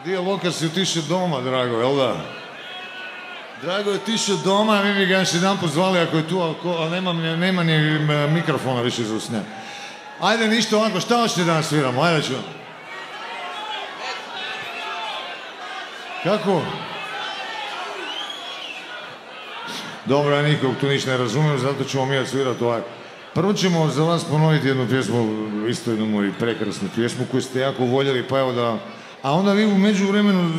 Dio Loka si otišao doma, drago, jel da? Drago je otišao doma, mi bi ga još jedan pozvali ako je tu, ali nema, nema ni m, mikrofona više za usne. Ajde, ništa ovako, šta hoćete danas sviramo, ajde ću. Kako? Dobro, ja nikog tu ništa ne razumijem, zato ćemo mi odsvirati ovako. Prvo ćemo za vas ponoviti jednu pjesmu, isto jednu moju prekrasnu pjesmu koju ste jako voljeli, pa evo da... A onda vi u međuvremenu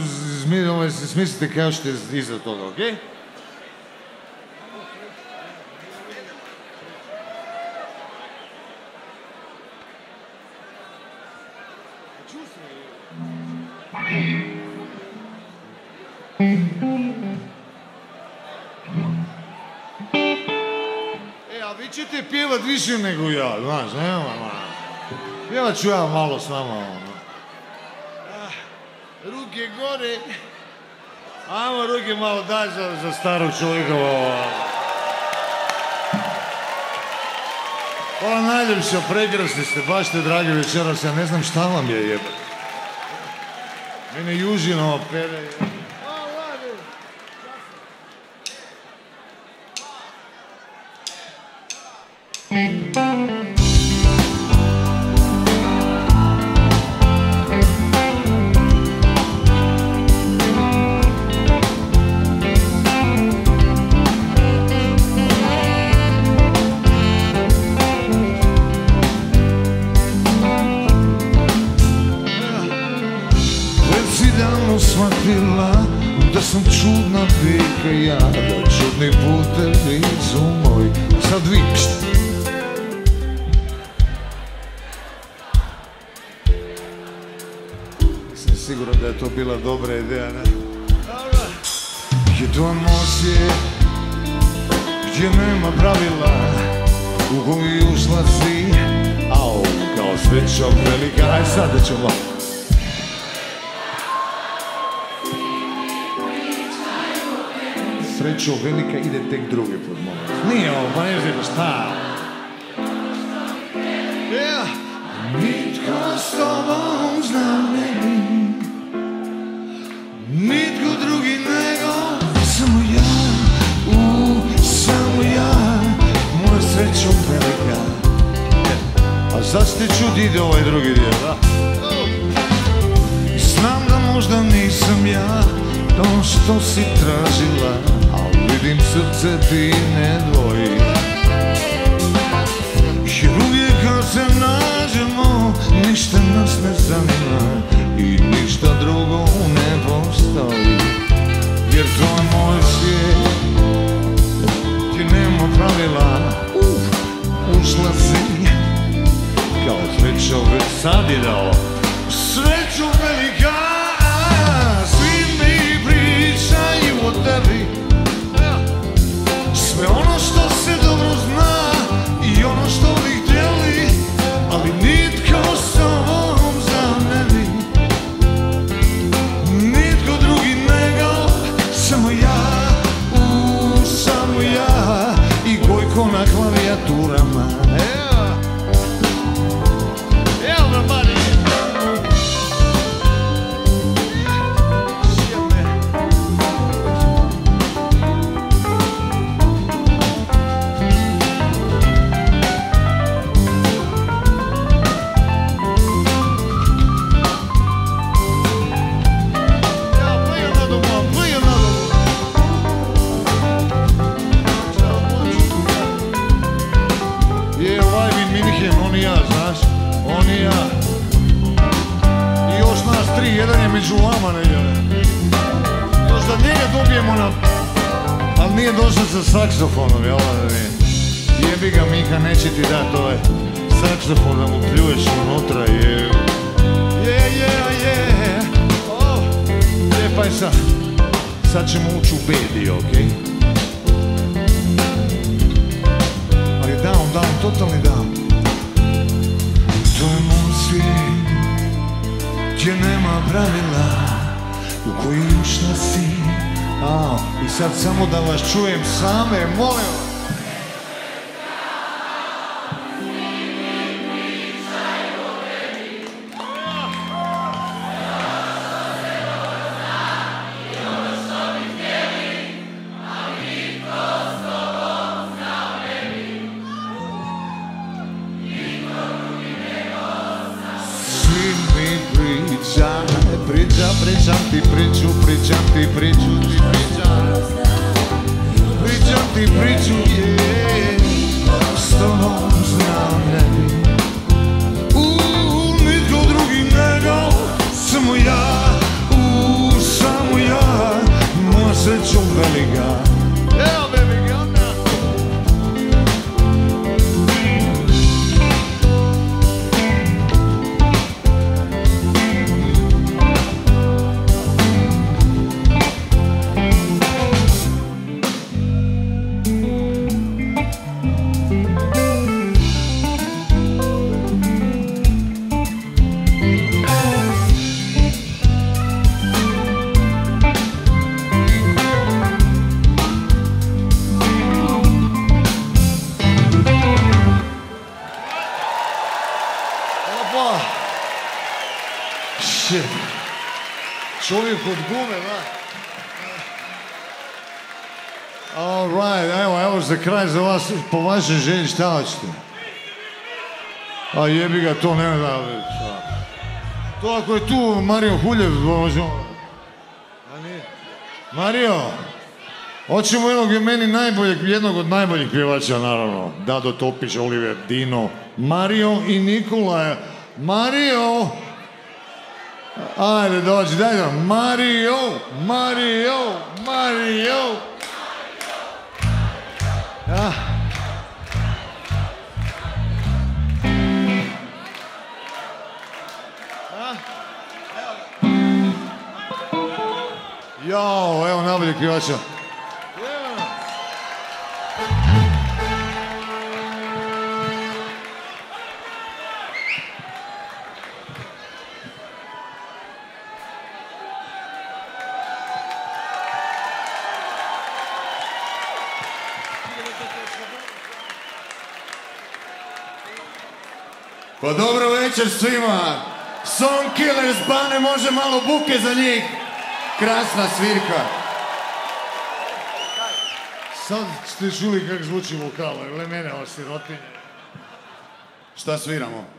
zmi, ovaj, smislite kao ćete iza toga, okej? E, a vi ćete pjevat više nego ja, znaš, nema, ma. Pjevat ću ja malo s vama, ono. Ruke gore. Ajmo ruke malo daj za, za starog čovjeka. Hvala najljepša, prekrasni ste, baš ste dragi večeras, ja ne znam šta vam je jebe. Mene južino pere. Već to bila dobra ideja, ne? Jedan osje gdje nema pravila U koji ušla si Au, kao sreća velika Aj sad da ćemo Srećo velika ide tek drugi put, molim. Nije ovo, pa ne znam šta. Nitko s tobom sad ste čudi ide ovaj drugi dio, da? Znam da možda nisam ja to što si tražila Al vidim srce ti ne dvoji. Jer uvijek kad se nađemo Ništa nas ne zanima I ništa drugo ne postoji Jer to je moj svijet Ti nema pravila. Ušla si Kao sreća već sad nije došao sa saksofonom, jel da nije? Jebi ga Mika, neće ti dat ovaj saksofon da mu pljuješ unutra, je. Je, je, je. Oh, lijepa je sad. Sad ćemo ući u bedi, okej? Ali down, down, totalni down. To je moj svijet, gdje nema pravila, u koji ušla si. A, i sad samo da vas čujem same, molim po vašoj želji, šta hoćete? A jebi ga, to ne da To ako je tu Mario Huljev, možemo... A nije? Mario, hoćemo jednog je meni najboljeg, jednog od najboljih pjevača, naravno. Dado Topić, Oliver Dino, Mario i Nikola. Mario! Ajde, dođi, daj da. Mario, Mario, Mario. Ja. Jao, evo najboljeg pjevača. Pa dobro večer svima. Song Killers Bane može malo buke za njih. Krasna svirka. Sad ste čuli kako zvuči vokal, ili mene ovo sirotinje. Šta sviramo?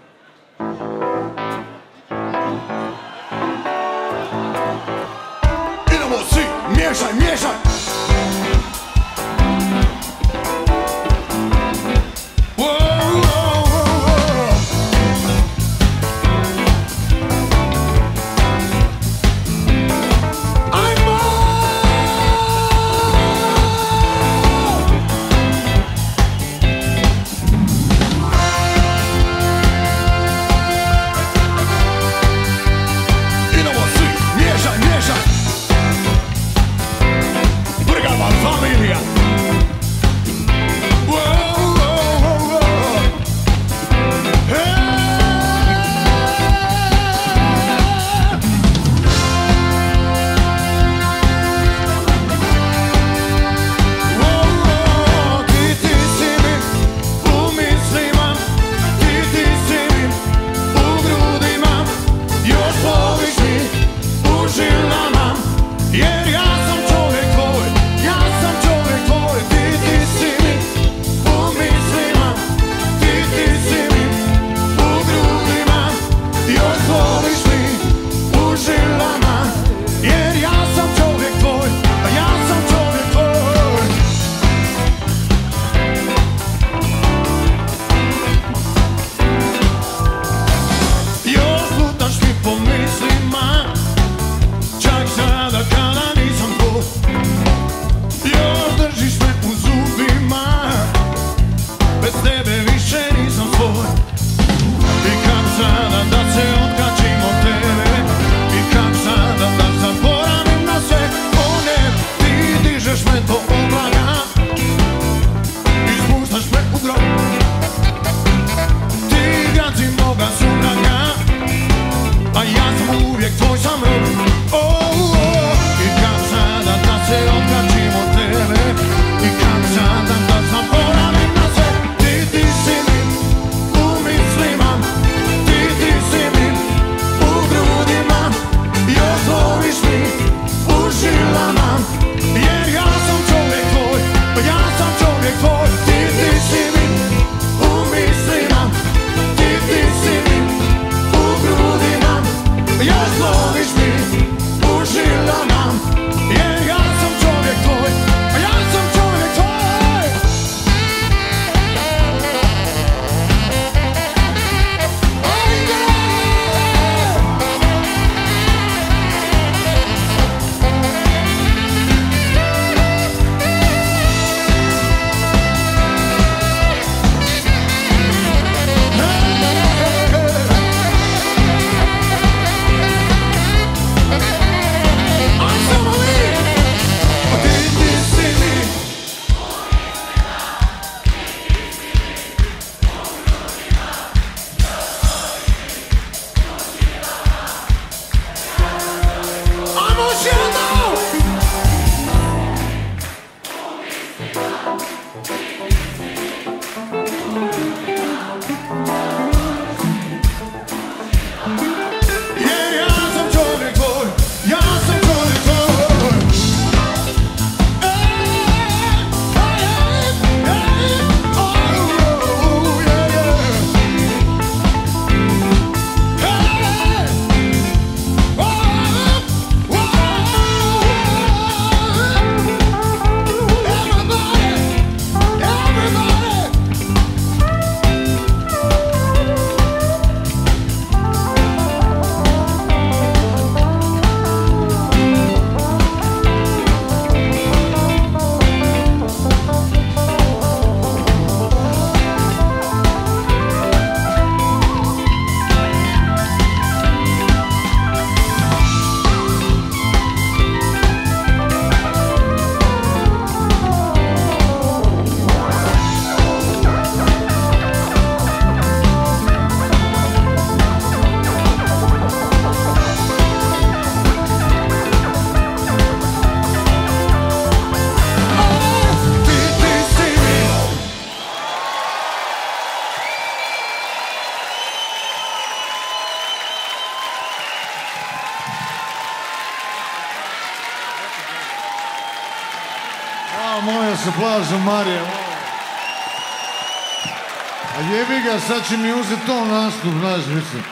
će mi uzeti to nastup, znaš, mislim.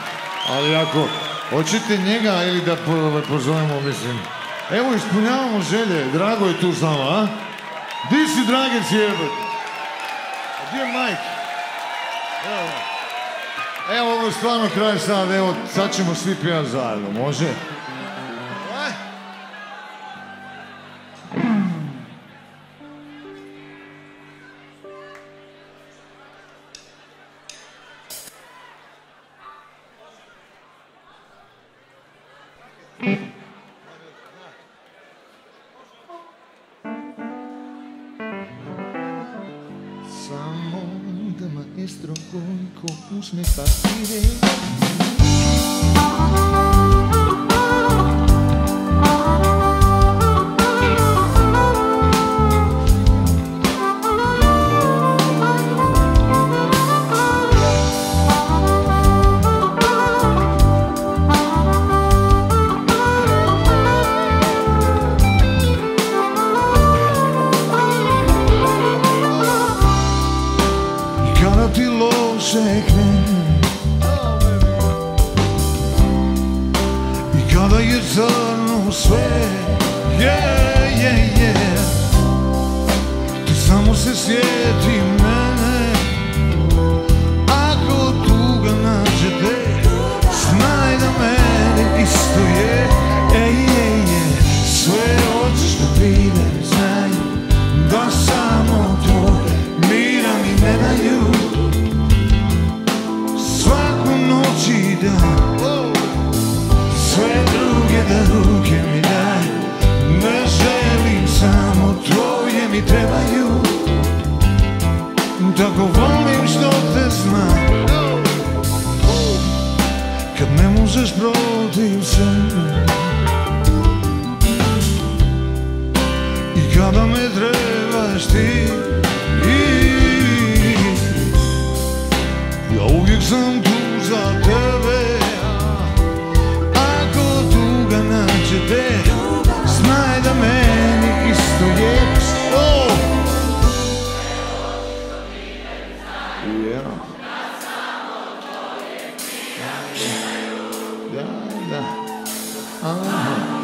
Ali ako hoćete njega ili da pozovemo, mislim. Evo, ispunjavamo želje, Drago je tu s nama, a? Di si Dragec jebati? A gdje je Evo, evo, ovo je stvarno kraj sad, evo, sad ćemo svi pijati zajedno, može? vamos me. Yeah, yeah. Uh-huh.